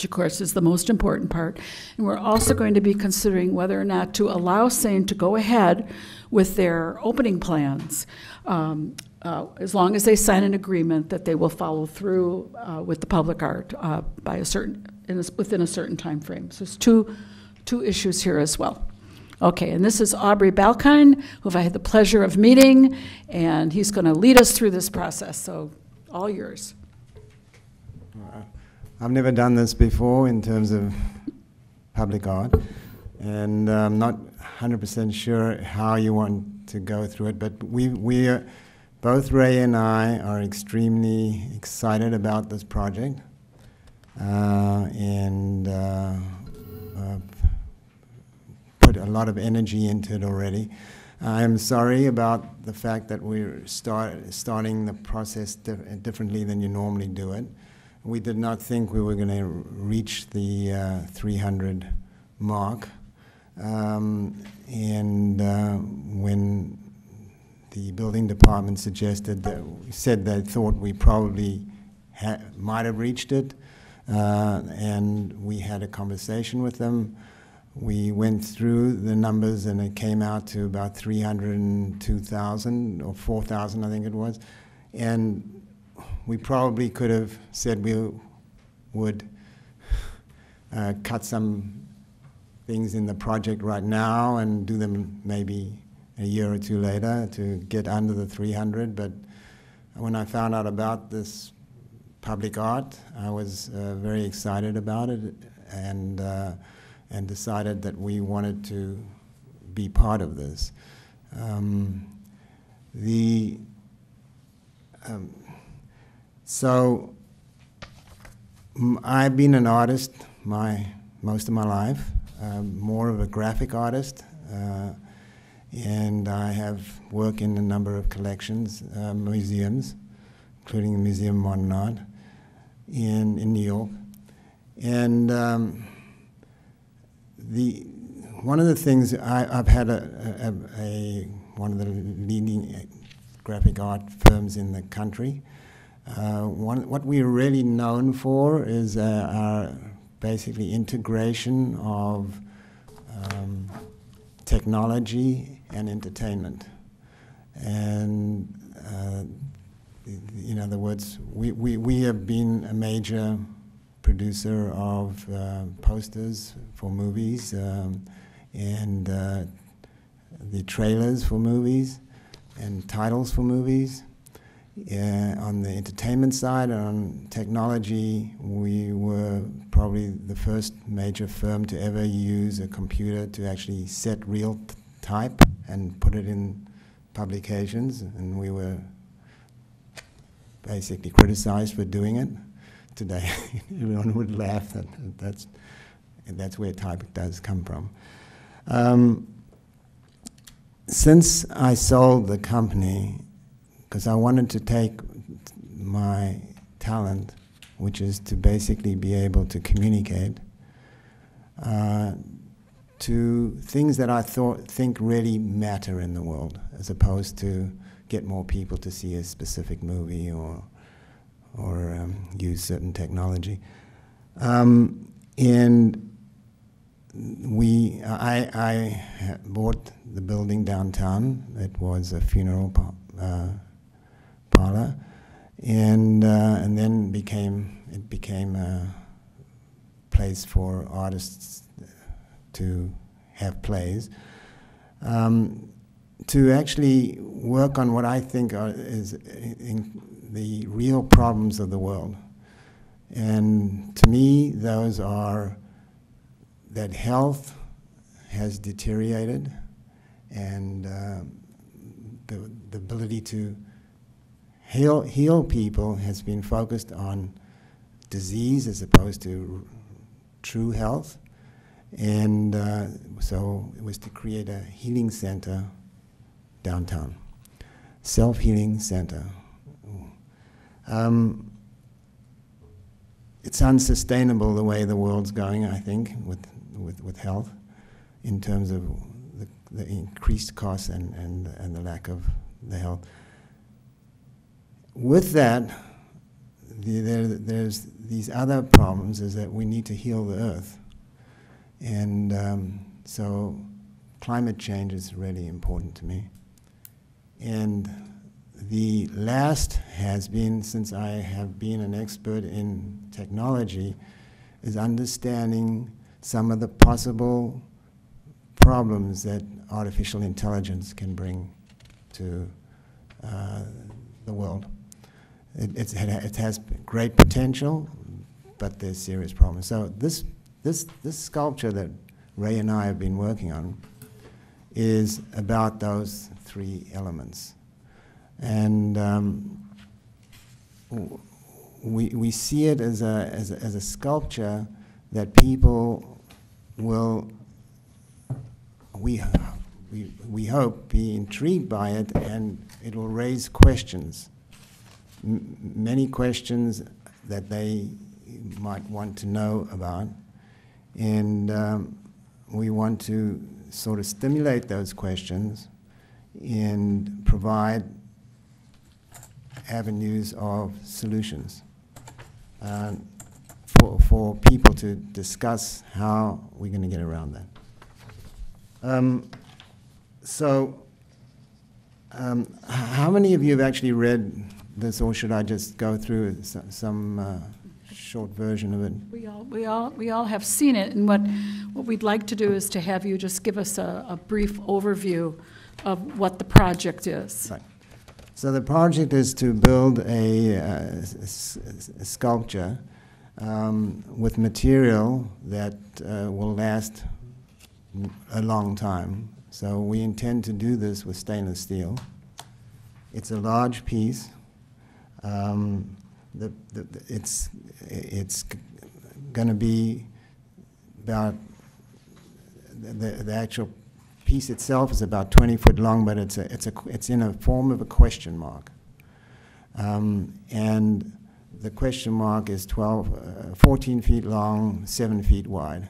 which of course is the most important part. And we're also going to be considering whether or not to allow Sane to go ahead with their opening plans, um, uh, as long as they sign an agreement that they will follow through uh, with the public art uh, by a certain, in a, within a certain time frame. So there's two, two issues here as well. Okay, and this is Aubrey Balkind, who I had the pleasure of meeting, and he's going to lead us through this process. So all yours. I've never done this before in terms of public art, and I'm not 100% sure how you want to go through it, but we, we are, both Ray and I are extremely excited about this project, uh, and uh, put a lot of energy into it already. I am sorry about the fact that we're start, starting the process di- differently than you normally do it. We did not think we were going to reach the uh, 300 mark. Um, and uh, when the building department suggested that, said they thought we probably might have reached it, uh, and we had a conversation with them. We went through the numbers and it came out to about 302,000 or 4,000, I think it was. And we probably could have said we would uh, cut some things in the project right now and do them maybe a year or two later to get under the 300. But when I found out about this public art, I was uh, very excited about it and, uh, and decided that we wanted to be part of this. Um, the um, so I've been an artist my most of my life, um, more of a graphic artist, uh, and I have worked in a number of collections, uh, museums, including the Museum of Modern Art in in New York, and um, the one of the things I, I've had a, a, a one of the leading graphic art firms in the country. Uh, one, what we're really known for is uh, our basically integration of um, technology and entertainment. And uh, in other words, we, we, we have been a major producer of uh, posters for movies um, and uh, the trailers for movies and titles for movies. Uh, on the entertainment side, and on technology, we were probably the first major firm to ever use a computer to actually set real type and put it in publications, and we were basically criticized for doing it. Today, everyone would laugh that that's that's where type does come from. Um, since I sold the company, because I wanted to take my talent, which is to basically be able to communicate, uh, to things that I thought think really matter in the world, as opposed to get more people to see a specific movie or or um, use certain technology. Um, and we, I, I bought the building downtown. It was a funeral uh, parlor, and uh, and then became it became a place for artists to have plays. Um, to actually work on what I think are, is in the real problems of the world. And to me, those are that health has deteriorated and um, the, the ability to heal, heal people has been focused on disease as opposed to true health. And uh, so it was to create a healing center downtown, self healing center. Um, it's unsustainable the way the world's going, I think, with, with, with health in terms of the, the increased costs and, and, and the lack of the health. With that, the, there, there's these other problems is that we need to heal the earth. And um, so climate change is really important to me. And the last has been, since I have been an expert in technology, is understanding some of the possible problems that artificial intelligence can bring to uh, the world. It, it's, it has great potential, but there's serious problems. So this, this, this sculpture that Ray and I have been working on is about those three elements. And um, we, we see it as a, as, a, as a sculpture that people will, we, we, we hope, be intrigued by it and it will raise questions. Many questions that they might want to know about. And um, we want to sort of stimulate those questions and provide avenues of solutions uh, for, for people to discuss how we're going to get around that. Um, so, um, how many of you have actually read this, or should I just go through some, uh, short version of it? We all, we all, we all have seen it, and what, what we'd like to do is to have you just give us a, a brief overview of what the project is. Right. So the project is to build a, uh, s- s- sculpture um, with material that uh, will last a long time. So we intend to do this with stainless steel. It's a large piece. Um, the, the, it's it's going to be about the, the, actual piece itself is about 20 foot long, but it's, a, it's, a, it's in a form of a question mark. Um, and the question mark is 12, uh, 14 feet long, 7 feet wide.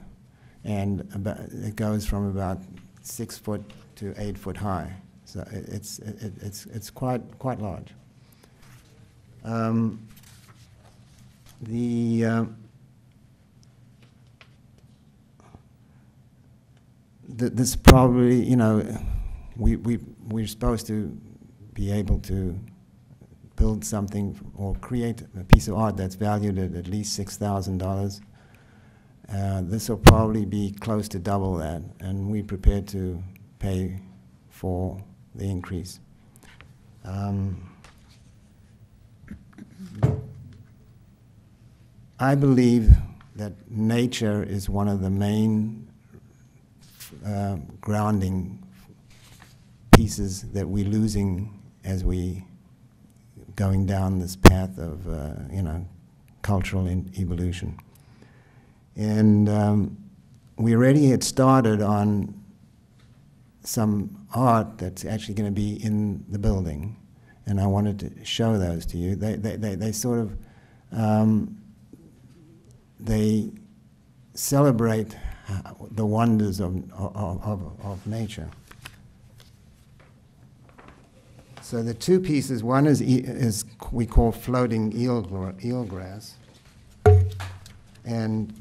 And about, it goes from about 6 foot to 8 foot high. So it, it's, it, it's, it's quite, quite large. Um, the, uh, th- this probably, you know, we, we, we're supposed to be able to build something or create a piece of art that's valued at at least $6,000. Uh, this will probably be close to double that, and we're prepared to pay for the increase. Um, I believe that nature is one of the main uh, grounding pieces that we're losing as we going down this path of uh, you know cultural evolution. And um, we already had started on some art that's actually going to be in the building, and I wanted to show those to you. They, they, they, they sort of um, they celebrate uh, the wonders of, of, of, nature. So the two pieces, one is, is we call floating eel, gra- eelgrass. And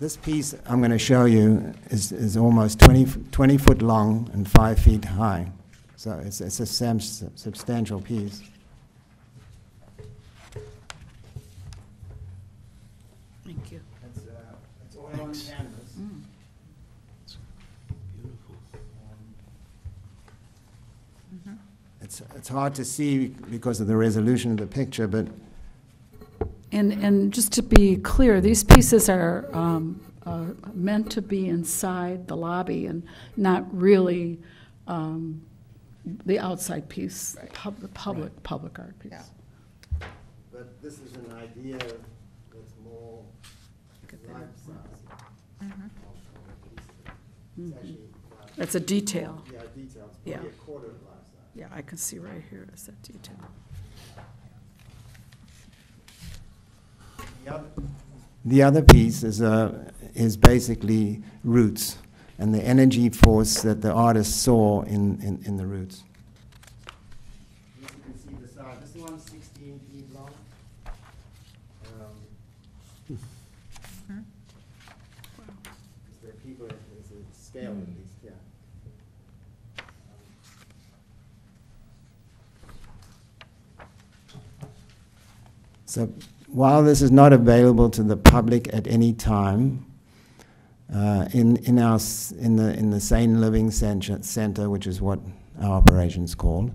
this piece I'm going to show you is, is almost 20, f- 20 foot long and 5 feet high. So it's, it's a substantial piece. It's, it's hard to see because of the resolution of the picture, but And, and just to be clear, these pieces are um, uh, meant to be inside the lobby and not really um, the outside piece, pub- the public, public art piece. Yeah. But this is an idea that's more life-size. It's actually, uh, That's a detail. yeah, details, Yeah. a quarter. Yeah, I can see right here is that detail. The other- The other piece is, uh, is basically roots and the energy force that the artist saw in, in, in the roots. You can see the size. This one's 16 feet long. Um, There are people, it's a scale at least, yeah. So while this is not available to the public at any time, uh, in, in, our, in, the, in the Sane Living Center, Center, which is what our operation's called,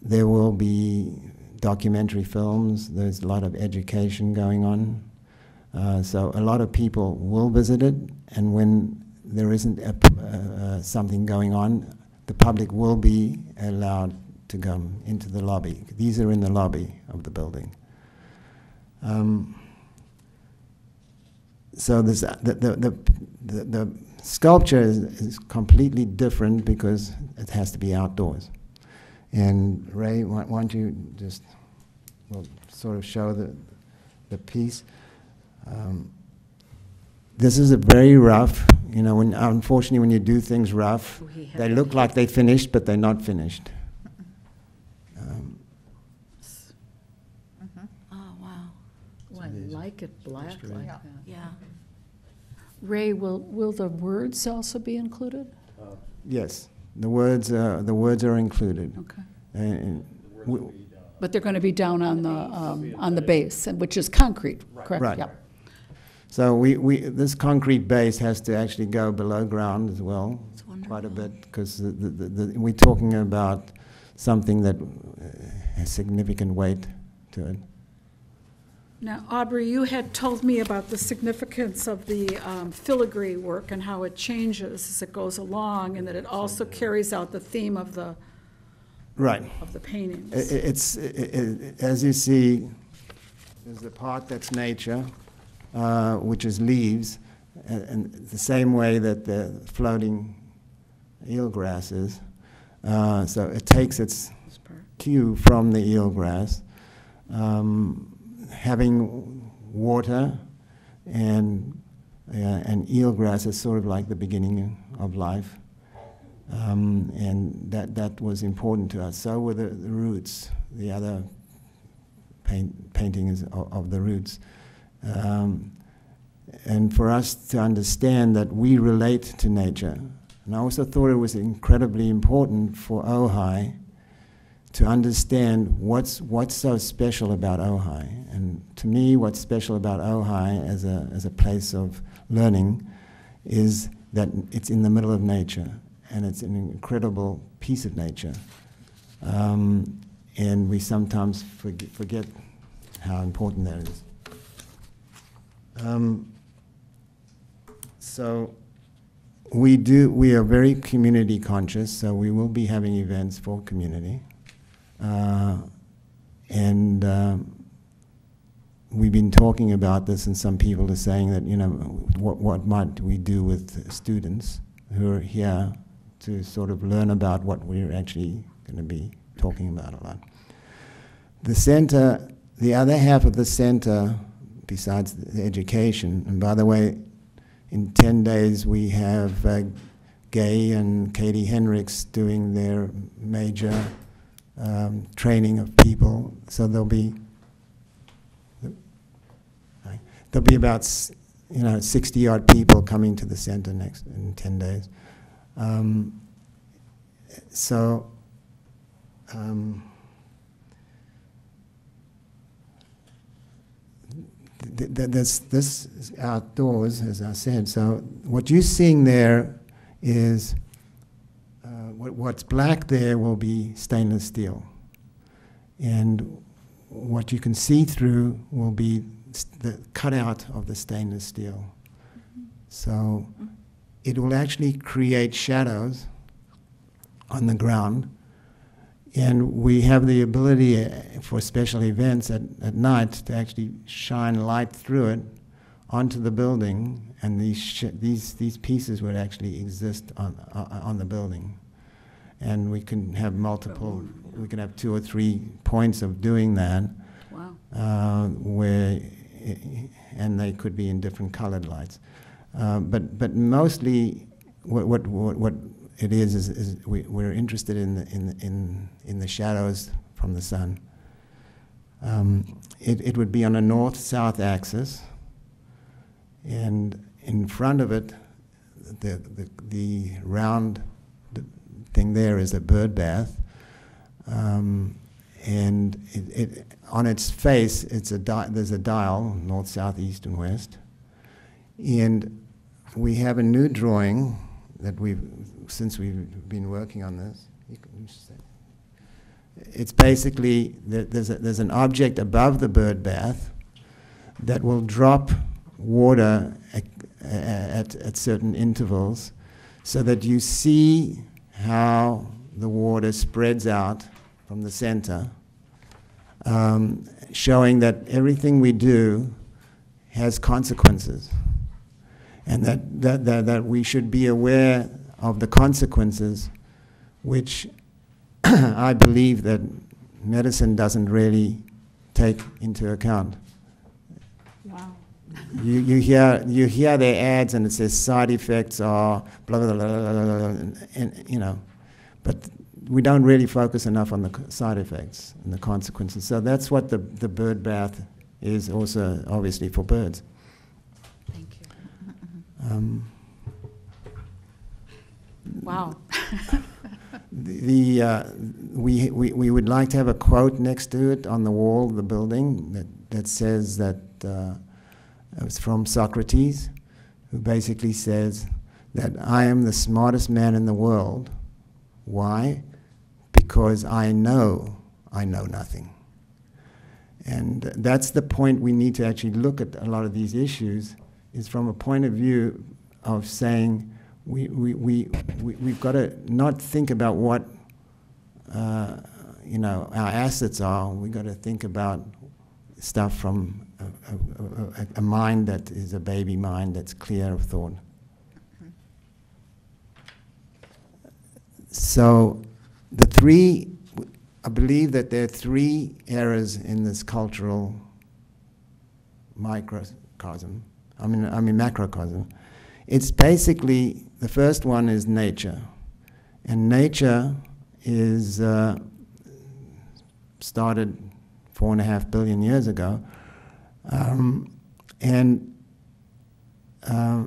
there will be documentary films, there's a lot of education going on. Uh, so a lot of people will visit it, and when there isn't a, uh, uh, something going on, the public will be allowed to come into the lobby. These are in the lobby of the building. Um, so this, the, the, the, the, sculpture is, is completely different because it has to be outdoors. And Ray, why, why don't you just well, sort of show the, the piece? Um, this is a very rough, you know, when, unfortunately, when you do things rough, they look like they finished, but they're not finished. Um, Oh, wow, Oh, I like it black like Yeah. that. yeah. Ray, will, will the words also be included? yes, the words, uh, the words are included. Okay. And we- But they're going to be down on the, um, on the base, and- which is concrete, correct? Right. Yep. So we, we, this concrete base has to actually go below ground as well, It's quite a wonderful. bit, because the, the, the, the- we're talking about something that uh, has significant weight to it. Now, Aubrey, you had told me about the significance of the um, filigree work and how it changes as it goes along, and that it also carries out the theme of the, Right. of the paintings. It's, i- i- as you see, there's the part that's nature, uh, which is leaves, and, and the same way that the floating eelgrass is. Uh, so it takes its cue from the eelgrass. Um, having water and, uh, and eelgrass is sort of like the beginning of life. Um, and that, that was important to us. So were the, the roots, the other paint, paintings of, of the roots. Um, and for us to understand that we relate to nature. And I also thought it was incredibly important for Ojai to understand what's, what's so special about Ojai. And to me, what's special about Ojai as a, as a place of learning is that it's in the middle of nature, and it's an incredible piece of nature. Um, and we sometimes forget, forget how important that is. Um, so we do, we are very community conscious, so we will be having events for community. Uh, and um, we've been talking about this, and some people are saying that, you know, what, what might we do with students who are here to sort of learn about what we're actually going to be talking about a lot. The center, the other half of the center, besides the education, and by the way, in 10 days we have uh, Gay and Katie Hendricks doing their major um, training of people. So there'll be there'll be about you know 60 odd people coming to the center next in 10 days. Um, so. Um, th- th- this, this is outdoors, as I said. So what you're seeing there is what's black there will be stainless steel, and what you can see through will be the cutout of the stainless steel. So it will actually create shadows on the ground. And we have the ability uh, for special events at, at night to actually shine light through it onto the building, and these, these, these pieces would actually exist on, uh, on the building. And we can have multiple, we can have two or three points of doing that, Wow. uh, where, and they could be in different colored lights. Uh, but, but mostly, what, what, what, what it is, is, is we, we're interested in the, in, the- in, in the shadows from the sun. Um, it, it would be on a north-south axis, and in front of it, the, the, the round thing there is a bird bath. Um, and it, it, on its face, it's a there's a dial, north, south, east, and west. And we have a new drawing that we've, since we've been working on this. It's basically, there's, a, there's an object above the bird bath that will drop water at, at, at certain intervals so that you see how the water spreads out from the center, um, showing that everything we do has consequences and that, that, that, that we should be aware of the consequences, which I believe that medicine doesn't really take into account. You, you, hear, you hear their ads and it says side effects are blah, blah, blah, blah, blah, blah, and, and, you know, but we don't really focus enough on the side effects and the consequences. So that's what the, the bird bath is also, obviously, for birds. Thank you. Um, Wow. The, the, uh, we, we, we would like to have a quote next to it on the wall of the building that, that says that uh, it's from Socrates, who basically says that I am the smartest man in the world. Why? Because I know I know nothing. And that's the point we need to actually look at a lot of these issues, is from a point of view of saying we, we, we, we, we've got to not think about what uh, you know, our assets are. We've got to think about stuff from a, a, a, a mind that is a baby mind that's clear of thought. So the three, I believe that there are three errors in this cultural microcosm. I mean, I mean macrocosm. It's basically the first one is nature, and nature is uh, started four and a half billion years ago, um, and uh,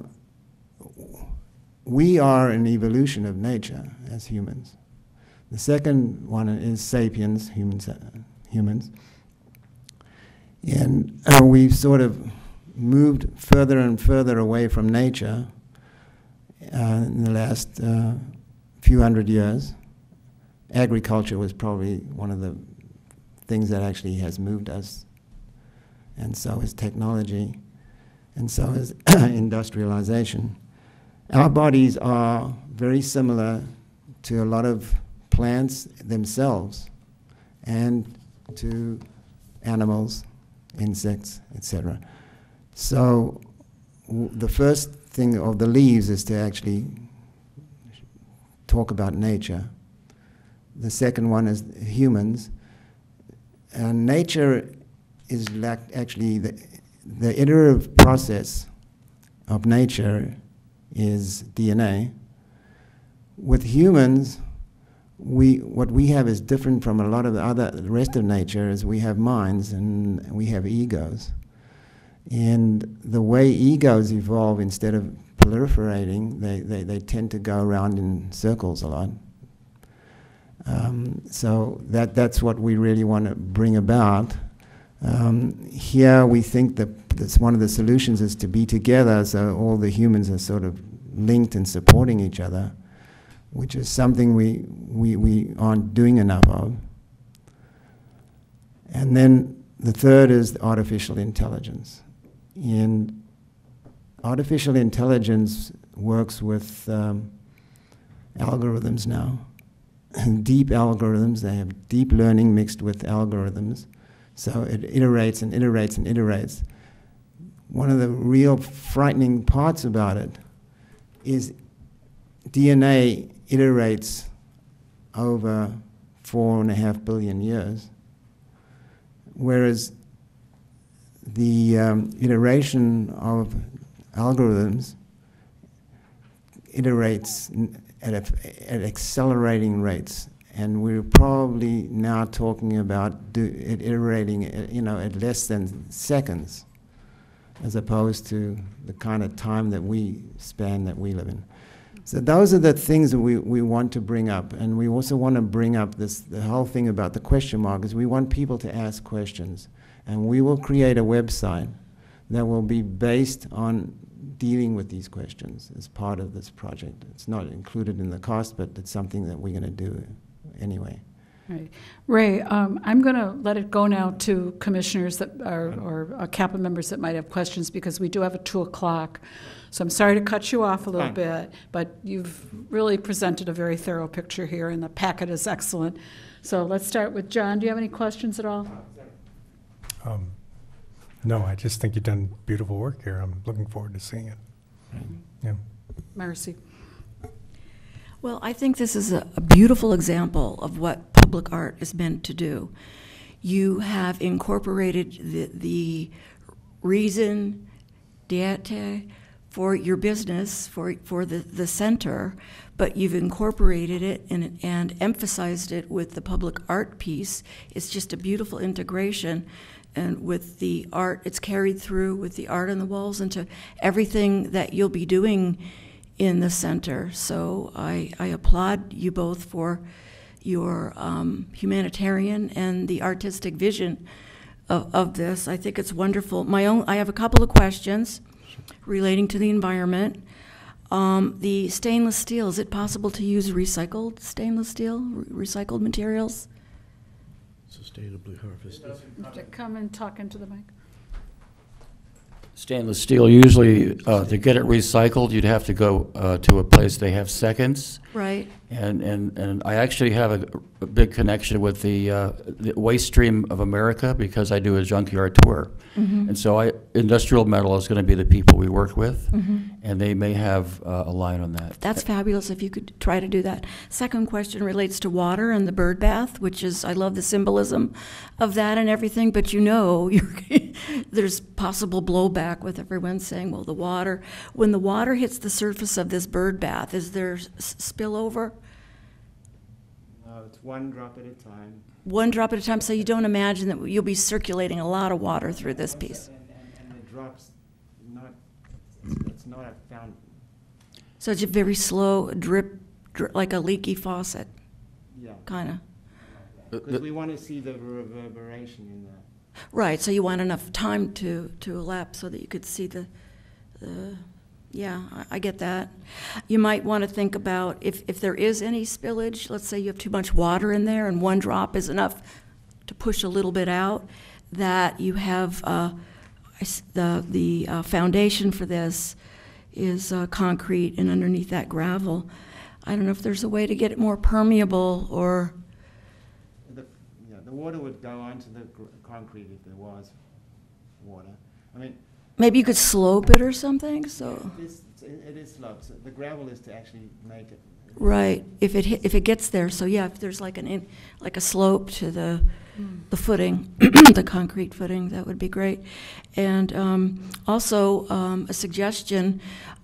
we are an evolution of nature as humans. The second one is sapiens, humans, uh, humans. And uh, we've sort of moved further and further away from nature uh, in the last uh, few hundred years. Agriculture was probably one of the things that actually has moved us and so is technology, and so is industrialization. Our bodies are very similar to a lot of plants themselves and to animals, insects, etc. So the first thing of the leaves is to actually talk about nature. The second one is humans. And nature is like actually the, the iterative process of nature is DNA. With humans, we, what we have is different from a lot of the other, the rest of nature is we have minds and we have egos. And the way egos evolve, instead of proliferating, they, they, they tend to go around in circles a lot. Um, so that, that's what we really want to bring about. Um, here, we think that that's one of the solutions is to be together so all the humans are sort of linked and supporting each other, which is something we, we, we aren't doing enough of. And then the third is artificial intelligence. And artificial intelligence works with um, algorithms now, deep algorithms. They have deep learning mixed with algorithms. So it iterates and iterates and iterates. One of the real frightening parts about it is DNA iterates over four and a half billion years, whereas the um, iteration of algorithms iterates at, a, at accelerating rates. And we're probably now talking about do, it iterating, uh, you know, at less than seconds, as opposed to the kind of time that we span that we live in. So those are the things that we, we want to bring up. And we also want to bring up this, the whole thing about the question mark is we want people to ask questions. And we will create a website that will be based on dealing with these questions as part of this project. It's not included in the cost, but it's something that we're going to do anyway. Right. Ray, um, I'm going to let it go now to commissioners that are, or uh, capital members that might have questions, because we do have a 2 o'clock. So I'm sorry to cut you off a little Fine. bit, but you've really presented a very thorough picture here, and the packet is excellent. So let's start with John. Do you have any questions at all? Um, No, I just think you've done beautiful work here. I'm looking forward to seeing it. Yeah. Marcy? Well, I think this is a, a beautiful example of what public art is meant to do. You have incorporated the, the raison d'etre for your business, for, for the, the center, but you've incorporated it and, and emphasized it with the public art piece. It's just a beautiful integration. And with the art, it's carried through with the art on the walls into everything that you'll be doing in the center. So I, I applaud you both for your um, humanitarian and the artistic vision of, of this. I think it's wonderful. My own, I have a couple of questions relating to the environment. Um, the stainless steel, is it possible to use recycled stainless steel, re- recycled materials? Sustainably harvested. Come and talk into the mic. Stainless steel, usually, uh, to get it recycled, you'd have to go uh, to a place they have seconds. Right? And, and, and I actually have a, a big connection with the, uh, the Waste Stream of America because I do a junkyard tour. And so I, industrial metal is going to be the people we work with, and they may have uh, a line on that. That's fabulous if you could try to do that. Second question relates to water and the bird bath, which is, I love the symbolism of that and everything, but you know, you're, there's possible blowback with everyone saying, well, the water, when the water hits the surface of this bird bath, is there s- spillover? It's one drop at a time. One drop at a time, so you don't imagine that you'll be circulating a lot of water through this piece. And, and, and the drops, not, it's not a fountain. So it's a very slow drip, drip like a leaky faucet, Yeah. kind of. Because we want to see the reverberation in that. Right, so you want enough time to, to elapse so that you could see the, the, yeah, I, get that. You might want to think about if, if there is any spillage, let's say you have too much water in there and one drop is enough to push a little bit out, that you have, uh, the, the uh, foundation for this is uh, concrete and underneath that gravel. I don't know if there's a way to get it more permeable or, The, yeah, the water would go onto the concrete if there was water. I mean, maybe you could slope it or something, so. it is, it is sloped, so the gravel is to actually make it. Right, if it, hit- if it gets there, so yeah, if there's like an, in like a slope to the, the footing, the concrete footing, that would be great. And um, also, um, a suggestion,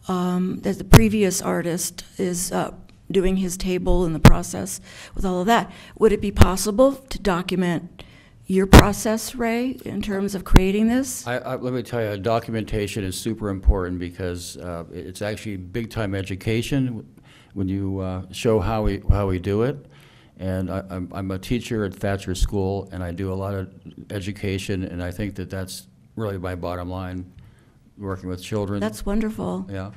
um, that the previous artist is uh, doing his table in the process with all of that. Would it be possible to document your process, Ray, in terms of creating this? I, I, let me tell you, documentation is super important because uh, it's actually big-time education when you uh, show how we, how we do it. And I, I'm, I'm a teacher at Thatcher School, and I do a lot of education, and I think that that's really my bottom line, working with children. That's wonderful. Yeah.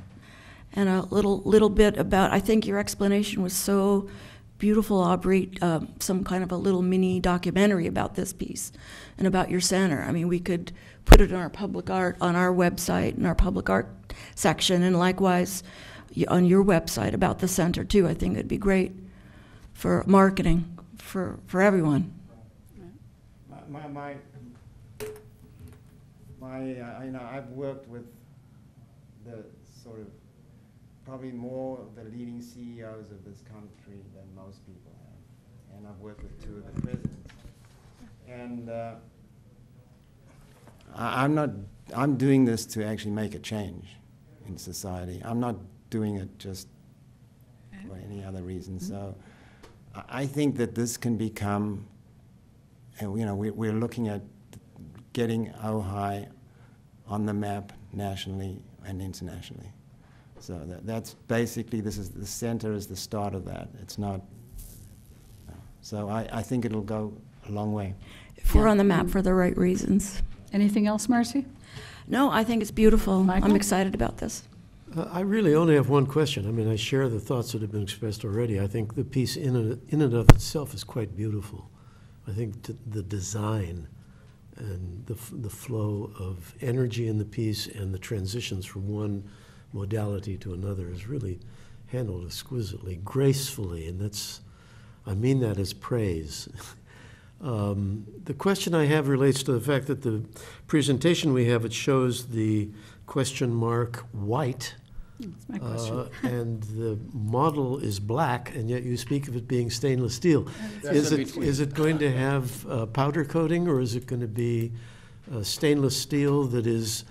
And a little, little bit about, I think your explanation was so beautiful, Aubrey, uh, some kind of a little mini documentary about this piece and about your center. I mean, we could put it on our public art, on our website, in our public art section, and likewise on your website about the center too. I think it'd be great for marketing for, for everyone. My, my, my, my, uh, you know, I've worked with the sort of, probably more of the leading CEOs of this country than most people have. And I've worked with two of the presidents. And, uh, I, I'm not, I'm doing this to actually make a change in society. I'm not doing it just for any other reason. So I, I think that this can become and, you know, we, we're looking at getting Ojai on the map nationally and internationally. So that, that's basically, this is, the center is the start of that. It's not, so I, I think it'll go a long way. If we're on the map for the right reasons. Anything else, Marcy? No, I think it's beautiful. I'm excited about this. Uh, I really only have one question. I mean, I share the thoughts that have been expressed already. I think the piece in and, in and of itself is quite beautiful. I think t- the design and the, f- the flow of energy in the piece and the transitions from one modality to another is really handled exquisitely, gracefully, and that's, I mean that as praise. Um, The question I have relates to the fact that the presentation we have, it shows the question mark white That's my question. uh, And the model is black, and yet you speak of it being stainless steel. That's Is in it, it going to have uh, powder coating, or is it going to be uh, stainless steel that is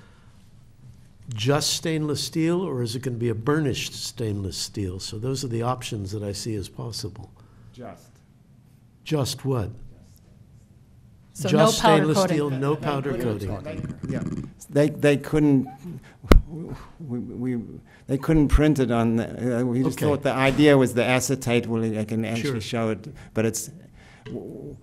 just stainless steel, or is it going to be a burnished stainless steel? So those are the options that I see as possible. Just. Just what? So no Just powder stainless coating. steel, no powder coating. They- Yeah, they, they couldn't, we, we, they couldn't print it on, the- uh, we just Okay. thought the idea was the acetate, well, I can Sure. actually show it, but it's.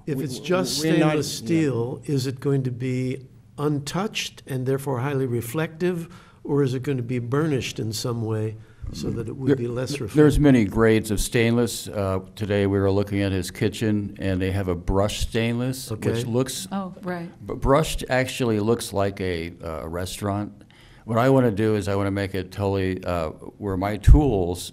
If we- it's just we're not- stainless yeah. steel, is it going to be untouched and therefore highly reflective? Or is it going to be burnished in some way so that it would be less reflective? There's many grades of stainless. Uh, Today, we were looking at his kitchen, and they have a brushed stainless, Okay. which looks, Oh, right. b- brushed actually looks like a uh, restaurant. What I want to do is I want to make it totally, uh, where my tools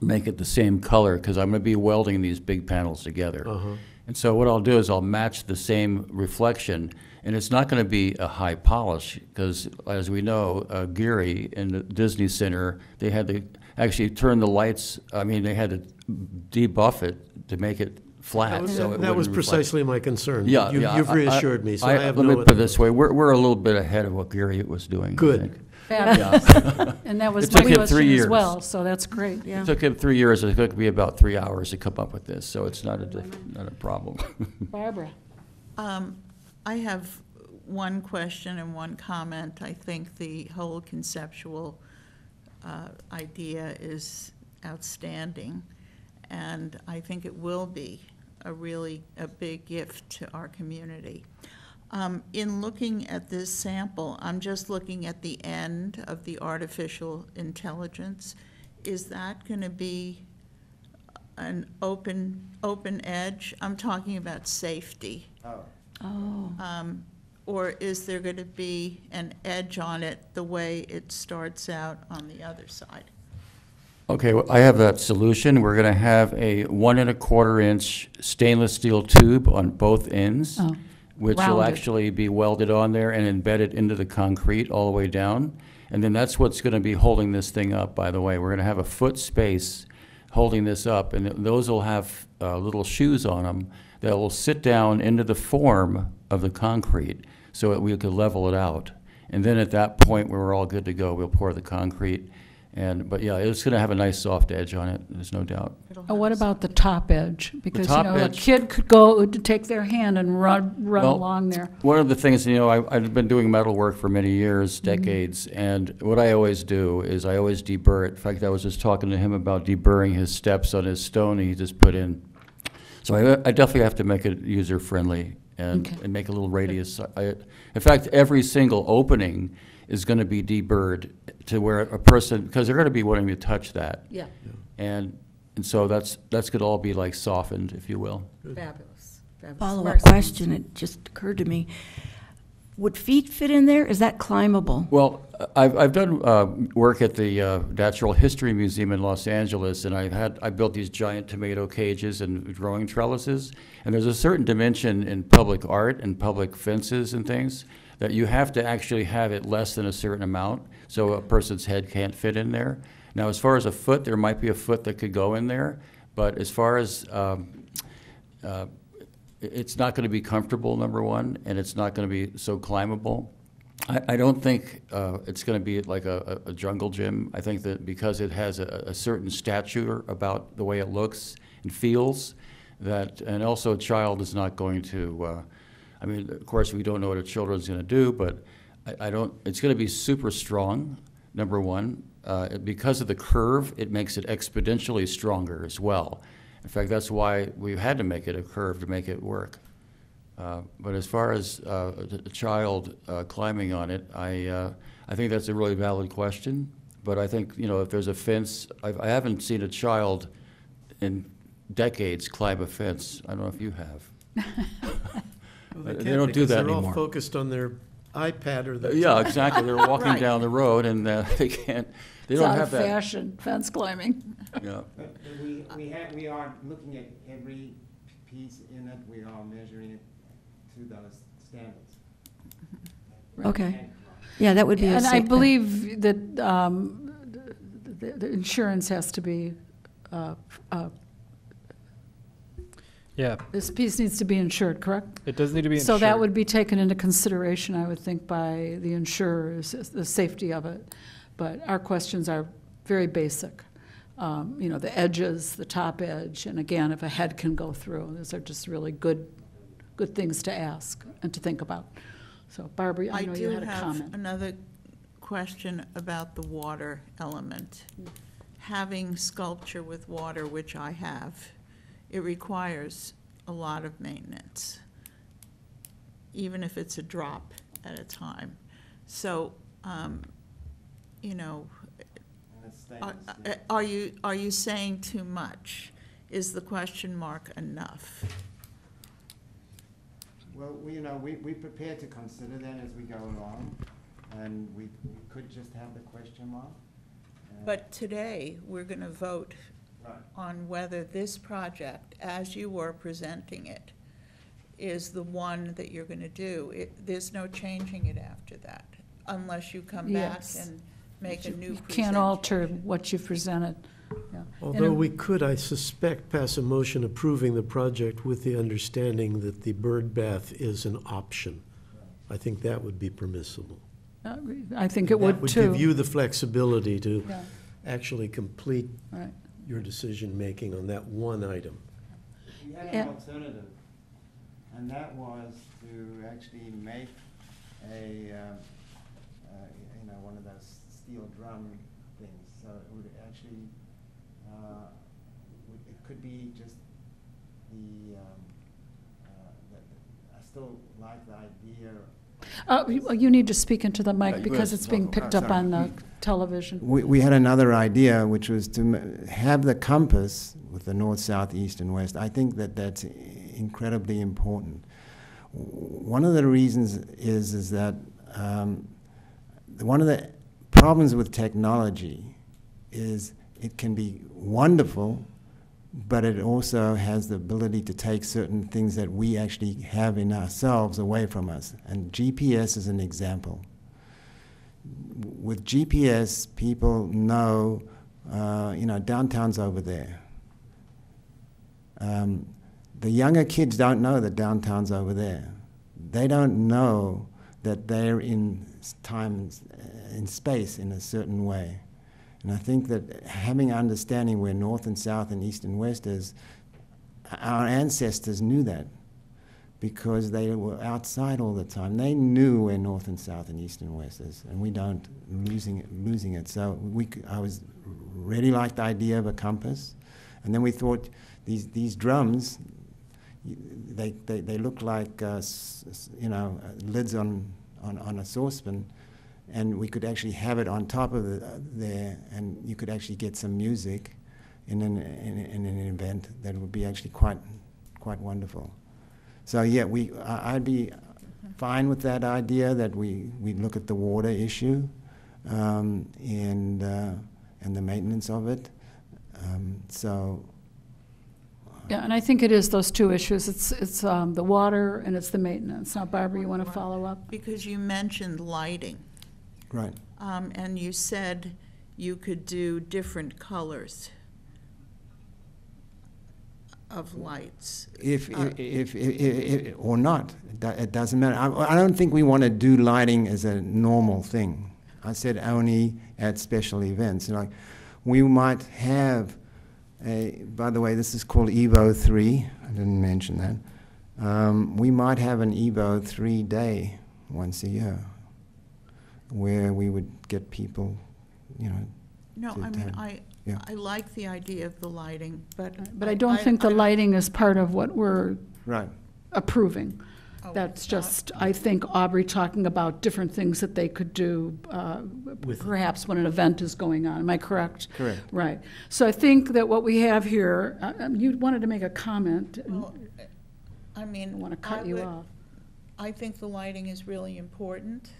make it the same color, because I'm going to be welding these big panels together. Uh-huh. And so what I'll do is I'll match the same reflection, and it's not going to be a high polish, because as we know, uh, Gehry in the Disney Center, they had to actually turn the lights, I mean, they had to debuff it to make it flat, so it That was wouldn't reflect. precisely my concern. Yeah, You- yeah. You've I- I- reassured me, so I have Let no. me put it this way, we're, we're a little bit ahead of what Gehry was doing. Good. think. Fabulous. And that was It my took him three question as years. well, so that's great. Yeah. It took him three years, it took me about three hours to come up with this, so it's not a, diff- not a problem. Barbara? Um, I have one question and one comment. I think the whole conceptual uh, idea is outstanding, and I think it will be a really, a big gift to our community. Um, In looking at this sample, I'm just looking at the end of the artificial intelligence. Is that going to be an open, open edge? I'm talking about safety. Oh. Oh, Um, or is there going to be an edge on it the way it starts out on the other side? Okay, well, I have that solution. We're going to have a one and a quarter inch stainless steel tube on both ends, Oh, which will rounded. actually be welded on there and embedded into the concrete all the way down. And then that's what's going to be holding this thing up, by the way. We're going to have a foot space holding this up, and those will have uh, little shoes on them that will sit down into the form of the concrete so that we could level it out. And then at that point, when we're all good to go, we'll pour the concrete. And, but yeah, it's going to have a nice soft edge on it, there's no doubt. It'll Uh, What about the top edge? Because, you top know, a edge- kid could go to take their hand and run, run Well, along there. One of the things, you know, I, I've been doing metal work for many years, decades, and what I always do is I always deburr it. In fact, I was just talking to him about deburring his steps on his stone he just put in. So I, I definitely have to make it user-friendly and, Okay. and make a little radius. I, in fact, every single opening is gonna be deburred to where a person, because they're gonna be wanting to touch that. Yeah, And, and so that's, that's gonna all be like softened, if you will. fabulous. fabulous. Follow-up Marcy? question, it just occurred to me. Would feet fit in there? Is that climbable? Well, I've, I've done uh, work at the uh, Natural History Museum in Los Angeles, and I've had, I built these giant tomato cages and growing trellises. And there's a certain dimension in public art and public fences and things that you have to actually have it less than a certain amount, so a person's head can't fit in there. Now, as far as a foot, there might be a foot that could go in there, but as far as um, uh, it's not going to be comfortable, number one, and it's not going to be so climbable. I, I don't think uh, it's going to be like a, a jungle gym. I think that because it has a, a certain stature about the way it looks and feels, that, and also a child is not going to, uh, I mean, of course, we don't know what a children's going to do, but I, I don't, it's going to be super strong, number one. Uh, because of the curve, it makes it exponentially stronger as well. In fact, that's why we had to make it a curve to make it work. Uh, But as far as uh, a a child uh, climbing on it, I, uh, I think that's a really valid question. But I think, you know, if there's a fence, I I haven't seen a child in decades climb a fence. I don't know if you have. Well, They can't don't do because that They're all focused on their iPad or their. Yeah, exactly. They're walking Right. down the road and uh, they can't, they It's don't out have of that. fashion, fence climbing. Yeah. But we, we have, we are looking at every piece in it, we are measuring it to those standards. Okay. Yeah, that would be a And I safe bet. believe that um, the the insurance has to be, uh, uh, Yeah, this piece needs to be insured, correct? it does need to be insured. So that would be taken into consideration, I would think, by the insurers, the safety of it. But our questions are very basic. Um, You know, the edges, the top edge, and again, if a head can go through, those are just really good, good things to ask and to think about. So Barbara, I I know do you had a have comment. another question about the water element. Having sculpture with water, which I have, it requires a lot of maintenance, even if it's a drop at a time. So, um, you know, are are you, are you saying too much? Is the question mark enough? Well, we, you know, we, we prepare to consider that as we go along, and we, we could just have the question mark. Uh, But today, we're going to vote Right. on whether this project, as you were presenting it, is the one that you're going to do. It- There's no changing it after that, unless you come back Yes. and make a new You presentation. can't alter what you've presented. yeah. And Although it- we could, I suspect, pass a motion approving the project with the understanding that the bird bath is an option. I think that would be permissible. I think it That would would too. give you the flexibility to Yeah, actually complete right. Your decision-making on that one item. We had Yeah. an alternative, and that was to actually make a, uh, uh, you know, one of those steel drum things. So it would actually, uh, would- it could be just the, um, uh, the- I still like the idea. Uh, you- You need to speak into the mic because it's being picked uh, up on the television. We, we had another idea, which was to m- have the compass with the north, south, east, and west. I think that that's incredibly important. one of the reasons is is that um, one of the problems with technology is it can be wonderful, but it also has the ability to take certain things that we actually have in ourselves away from us. And GPS is an example. With GPS, people know, uh, you know, downtown's over there. Um, the younger kids don't know that downtown's over there. They don't know that they're in time in space in a certain way. And I think that having understanding where north and south and east and west is, our ancestors knew that because they were outside all the time. They knew where north and south and east and west is, and we don't losing it, losing it. So we, I was really liked the idea of a compass, and then we thought these these drums, they they, they look like uh, you know lids on, on on a saucepan, and we could actually have it on top of the, uh, there, and you could actually get some music in an in, in an event that would be actually quite quite wonderful. So yeah, we I, I'd be fine with that idea that we we look at the water issue um, and uh, and the maintenance of it. Um, so Yeah, and I think it is those two issues. It's, it's um, the water and it's the maintenance. Now, Barbara, you want to follow up? Because you mentioned lighting, right. um, and you said you could do different colors of lights. If, Uh, if, if, if, or not, it it doesn't matter. I, I don't think we want to do lighting as a normal thing. I said only at special events. Like, we might have a, by the way, this is called Evo 3. I didn't mention that. Um, we might have an Evo 3 day once a year where we would get people, you know, No, to I mean, have- I, yeah. I like the idea of the lighting, but. But I don't think the lighting is part of what we're right. approving. Oh, That's it's not? just, I think Aubrey talking about different things that they could do, uh, perhaps when an event is going on. Am I correct? Correct. Right. So I think that what we have here, uh, um, you wanted to make a comment. Well, I I mean. don't want to I cut you would- off. I think the lighting is really important.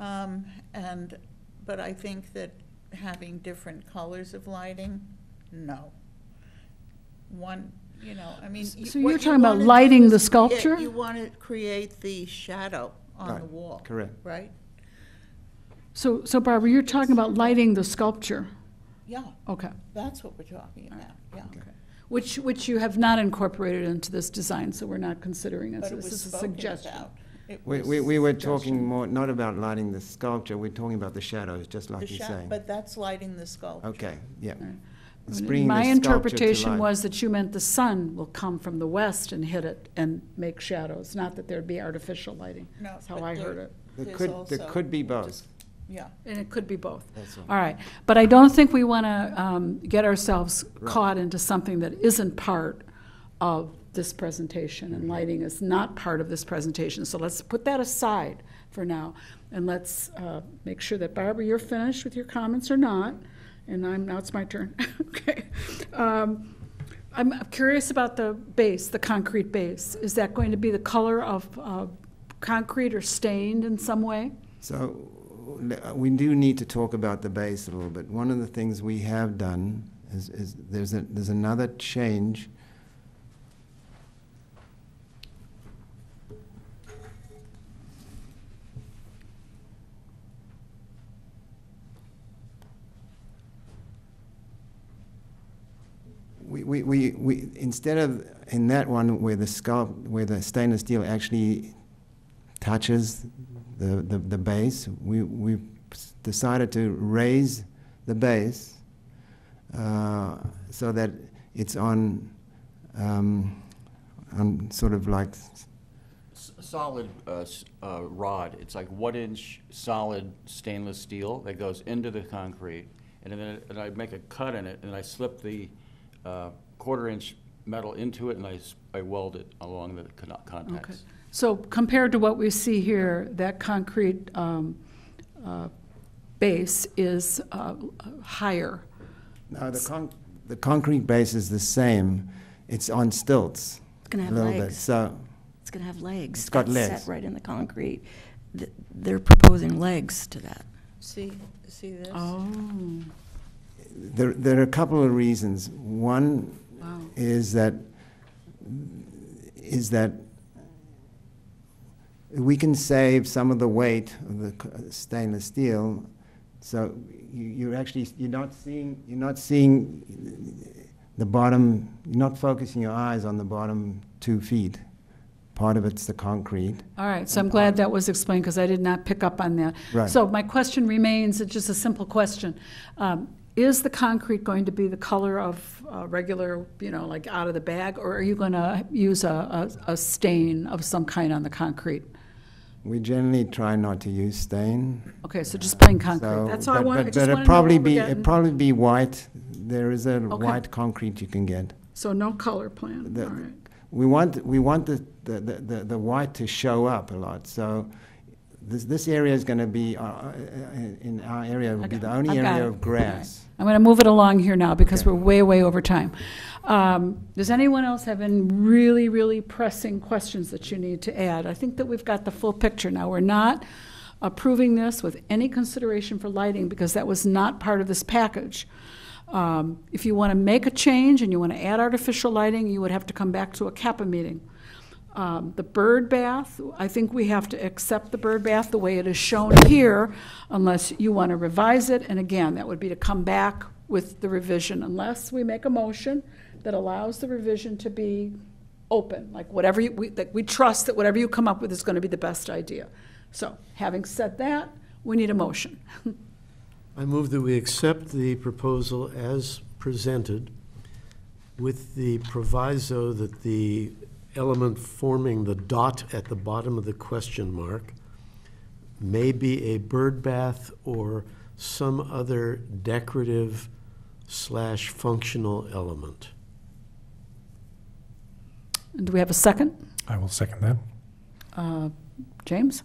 Um, and, but I think that having different colors of lighting, no. One, you know, I mean. you- So what you're you talking about wanna do lighting the is create- sculpture? You want to create the shadow on the Right, wall. correct. Right? So, so Barbara, you're talking about lighting the sculpture. Yeah, Okay. that's what we're talking about, yeah. Which, which you have not incorporated into this design, so we're not considering it. But So it This was is a spoken suggestion. about. It We, we, we were suggestion. talking more, not about lighting the sculpture, we're talking about the shadows, just like you're saying. But that's lighting the sculpture. Okay, yeah. Right. It's bringing the My sculpture to interpretation life. was that you meant the sun will come from the west and hit it and make shadows, not that there'd be artificial lighting. No, That's how but I there- heard it. There There's could, there also could be both, just- Yeah. And it could be both. that's all. All right, but I don't think we want to um, get ourselves Right. caught into something that isn't part of this presentation, Mm-hmm. and lighting is not part of this presentation. So let's put that aside for now, and let's uh, make sure that, Barbara, you're finished with your comments or not, and I'm, now it's my turn. Okay. Um, I'm curious about the base, the concrete base. Is that going to be the color of uh, concrete or stained in some way? So, we do need to talk about the base a little bit. One of the things we have done is, is there's a, there's another change. We, we, we, instead of, in that one where the sculpt, where the stainless steel actually touches the, the, the base, we, we decided to raise the base uh, so that it's on, um, on sort of like, Solid uh, uh, rod, it's like one-inch solid stainless steel that goes into the concrete, and then and I make a cut in it, and I slip the uh, quarter-inch metal into it, and I s- I weld it along the con- Okay. contacts. So compared to what we see here, that concrete um, uh, base is uh, higher. no, the con, the concrete base is the same, it's on stilts. It's gonna a have little bit. legs. So, It's gonna have legs. It's got That's legs. Set right in the concrete. Th- They're proposing legs to that. See, see this? Oh, There, there are a couple of reasons. One wow. is that, is that we can save some of the weight of the stainless steel. So you, you're actually, you're not seeing, you're not seeing the bottom, you're not focusing your eyes on the bottom two feet. Part of it's the concrete. All right, so I'm glad that was explained, because I did not pick up on that. Right. So my question remains, it's just a simple question. Um, Is the concrete going to be the color of uh, regular, you know, like out of the bag, or are you going to use a, a a stain of some kind on the concrete? We generally try not to use stain. Okay, so just plain concrete. So- That's all I but- want, I but- But it'd probably be, it'd probably be white. There is a Okay. white concrete you can get. So no color plan, all The- right. We want, we want the, the, the, the- the white to show up a lot, so this, this area is gonna be, uh, uh, in our area, will be the only I've area it. of grass. I'm going to move it along here now because Okay. we're way, way over time. Um, Does anyone else have any really, really pressing questions that you need to add? I think that we've got the full picture now. We're not approving this with any consideration for lighting because that was not part of this package. Um, If you want to make a change and you want to add artificial lighting, you would have to come back to a CAPA meeting. Um, The bird bath, I think we have to accept the bird bath the way it is shown here unless you want to revise it. And again, that would be to come back with the revision unless we make a motion that allows the revision to be open, like whatever, you- we, that we trust that whatever you come up with is going to be the best idea. So having said that, we need a motion. I move that we accept the proposal as presented with the proviso that the element forming the dot at the bottom of the question mark may be a bird bath or some other decorative slash functional element. Do we have a second? I will second that. Uh, James?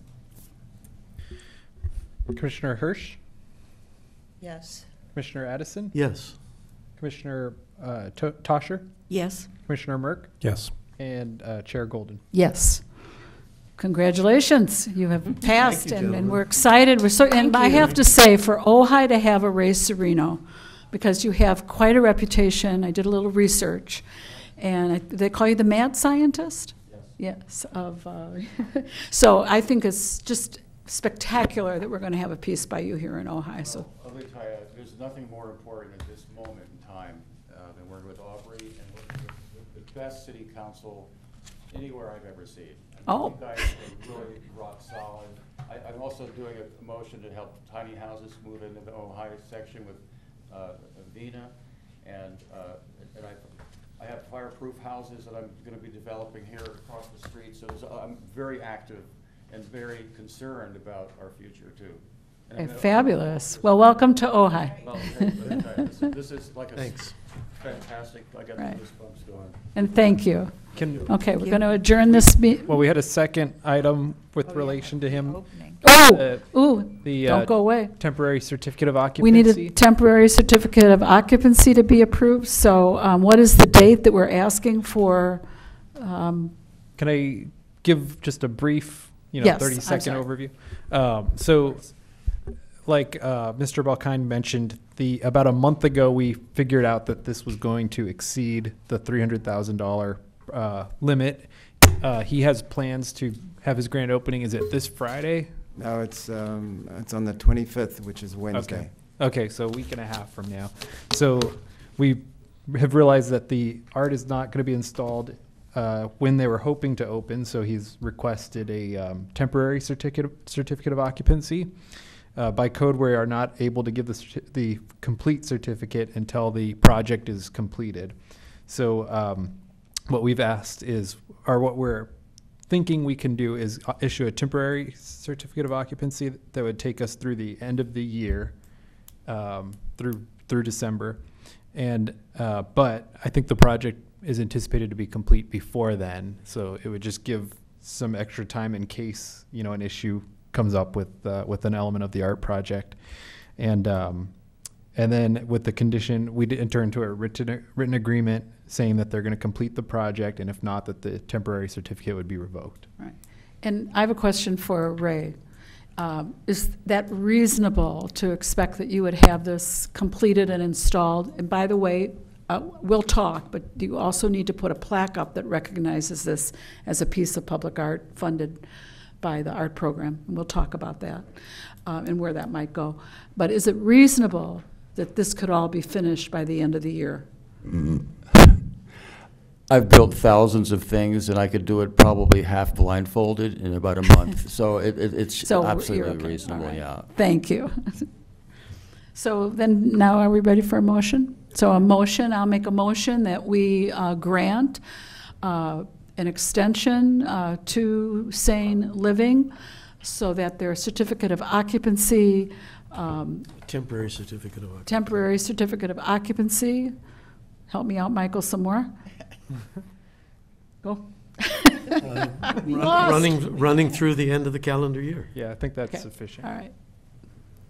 Commissioner Hirsch, Yes. Commissioner Addison, Yes. Commissioner uh, To- Tosher, Yes? Commissioner Merck, Yes. And uh, Chair Golden. Yes. Congratulations, you have passed, you, and, and we're excited. We're so, and Thank I have to say, for Ojai to have a Ray Sereno, because you have quite a reputation. I did a little research, and I, they call you the mad scientist. Yes. of. Uh, so I think it's just spectacular that we're going to have a piece by you here in Ojai. So I'll tell you, there's nothing more important at this moment in time uh, than working with Aubrey and working with the best city council anywhere I've ever seen. I mean, Oh. You guys are really rock solid. I, I'm also doing a motion to help tiny houses move into the Ohio section with uh, Vina. And, uh, and I, I have fireproof houses that I'm gonna be developing here across the street. So there's- I'm very active and very concerned about our future too. And I'm fabulous. Well, welcome to Ojai. well, hey, but, uh, this is- This is like a s- Thanks. Fantastic, I got the Right. goosebumps going. And thank you. Can, Okay, we're going to adjourn this meet. well, we had a second item with relation to him, Opening. Oh, uh, ooh, the uh, don't go away. temporary certificate of occupancy. We need occupancy. a temporary certificate of occupancy to be approved, so um, what is the date that we're asking for? um, Can I give just a brief, you know, Yes, I'm 30 second sorry. overview? Um, so, like uh, Mr. Balkind mentioned, the about a month ago we figured out that this was going to exceed the $300,000 uh, limit. Uh, he has plans to have his grand opening. Is it this Friday? No, it's, um, it's on the twenty-fifth, which is Wednesday. Okay, so a week and a half from now. So we have realized that the art is not going to be installed uh, when they were hoping to open. So he's requested a um, temporary certificate certificate of occupancy. Uh, by code, we are not able to give the certi- the complete certificate until the project is completed. So um, what we've asked is, or what we're thinking we can do is uh, issue a temporary certificate of occupancy that would take us through the end of the year, um, through through December, and uh, but I think the project is anticipated to be complete before then, so it would just give some extra time in case you know an issue comes up with uh, with an element of the art project, and um, and then with the condition, we'd enter into a written written agreement saying that they're going to complete the project, and if not, that the temporary certificate would be revoked. Right. And I have a question for Ray. Um, Is that reasonable to expect that you would have this completed and installed? And by the way, uh, we'll talk, but you also need to put a plaque up that recognizes this as a piece of public art funded by the art program. And we'll talk about that uh, and where that might go. But is it reasonable that this could all be finished by the end of the year? I've built thousands of things, and I could do it probably half blindfolded in about a month. So it, it- it's So absolutely okay. Reasonable, right. yeah. Thank you. So then, now are we ready for a motion? So a motion, I'll make a motion that we uh, grant uh, an extension uh, to Sane Living so that their certificate of occupancy, um, Temporary certificate of occupancy. temporary certificate of occupancy, help me out, Michael, some more? Go. Run- Lost. Running, running through the end of the calendar year. Yeah, I think that's Okay. sufficient. All right.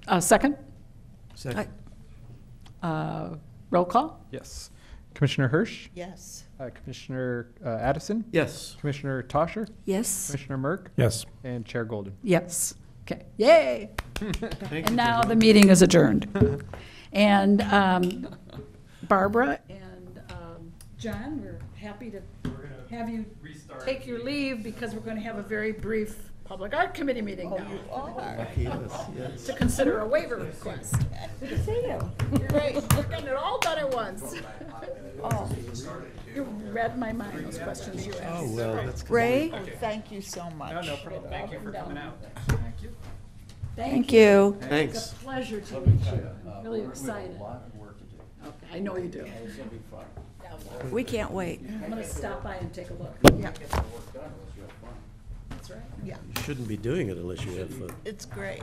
Uh, Second? Second. Uh, Roll call? Yes. Commissioner Hirsch, Yes. Uh, Commissioner uh, Addison, Yes. Commissioner Tosher, Yes? Commissioner Merck, Yes. and Chair Golden. Yes. Okay. Yay! Thank you, And now the meeting is adjourned. And um, Barbara and um, John, we're happy to have you take your leave because we're going to have a very brief Public Art Committee meeting oh, now Yes, yes. to consider a waiver request. Good to see you. You're right, we're getting it all done at once. Oh, You read my mind, those questions you asked. Oh, asked. well, that's. Ray, Oh, thank you so much. No, no problem. Thank you for coming out. thank you. It's Thanks. a pleasure to meet you. I'm really excited. Okay, I know you do. We can't wait. I'm going to stop by and take a look. Yeah, That's right. yeah, You shouldn't be doing it unless you have fun. it's great.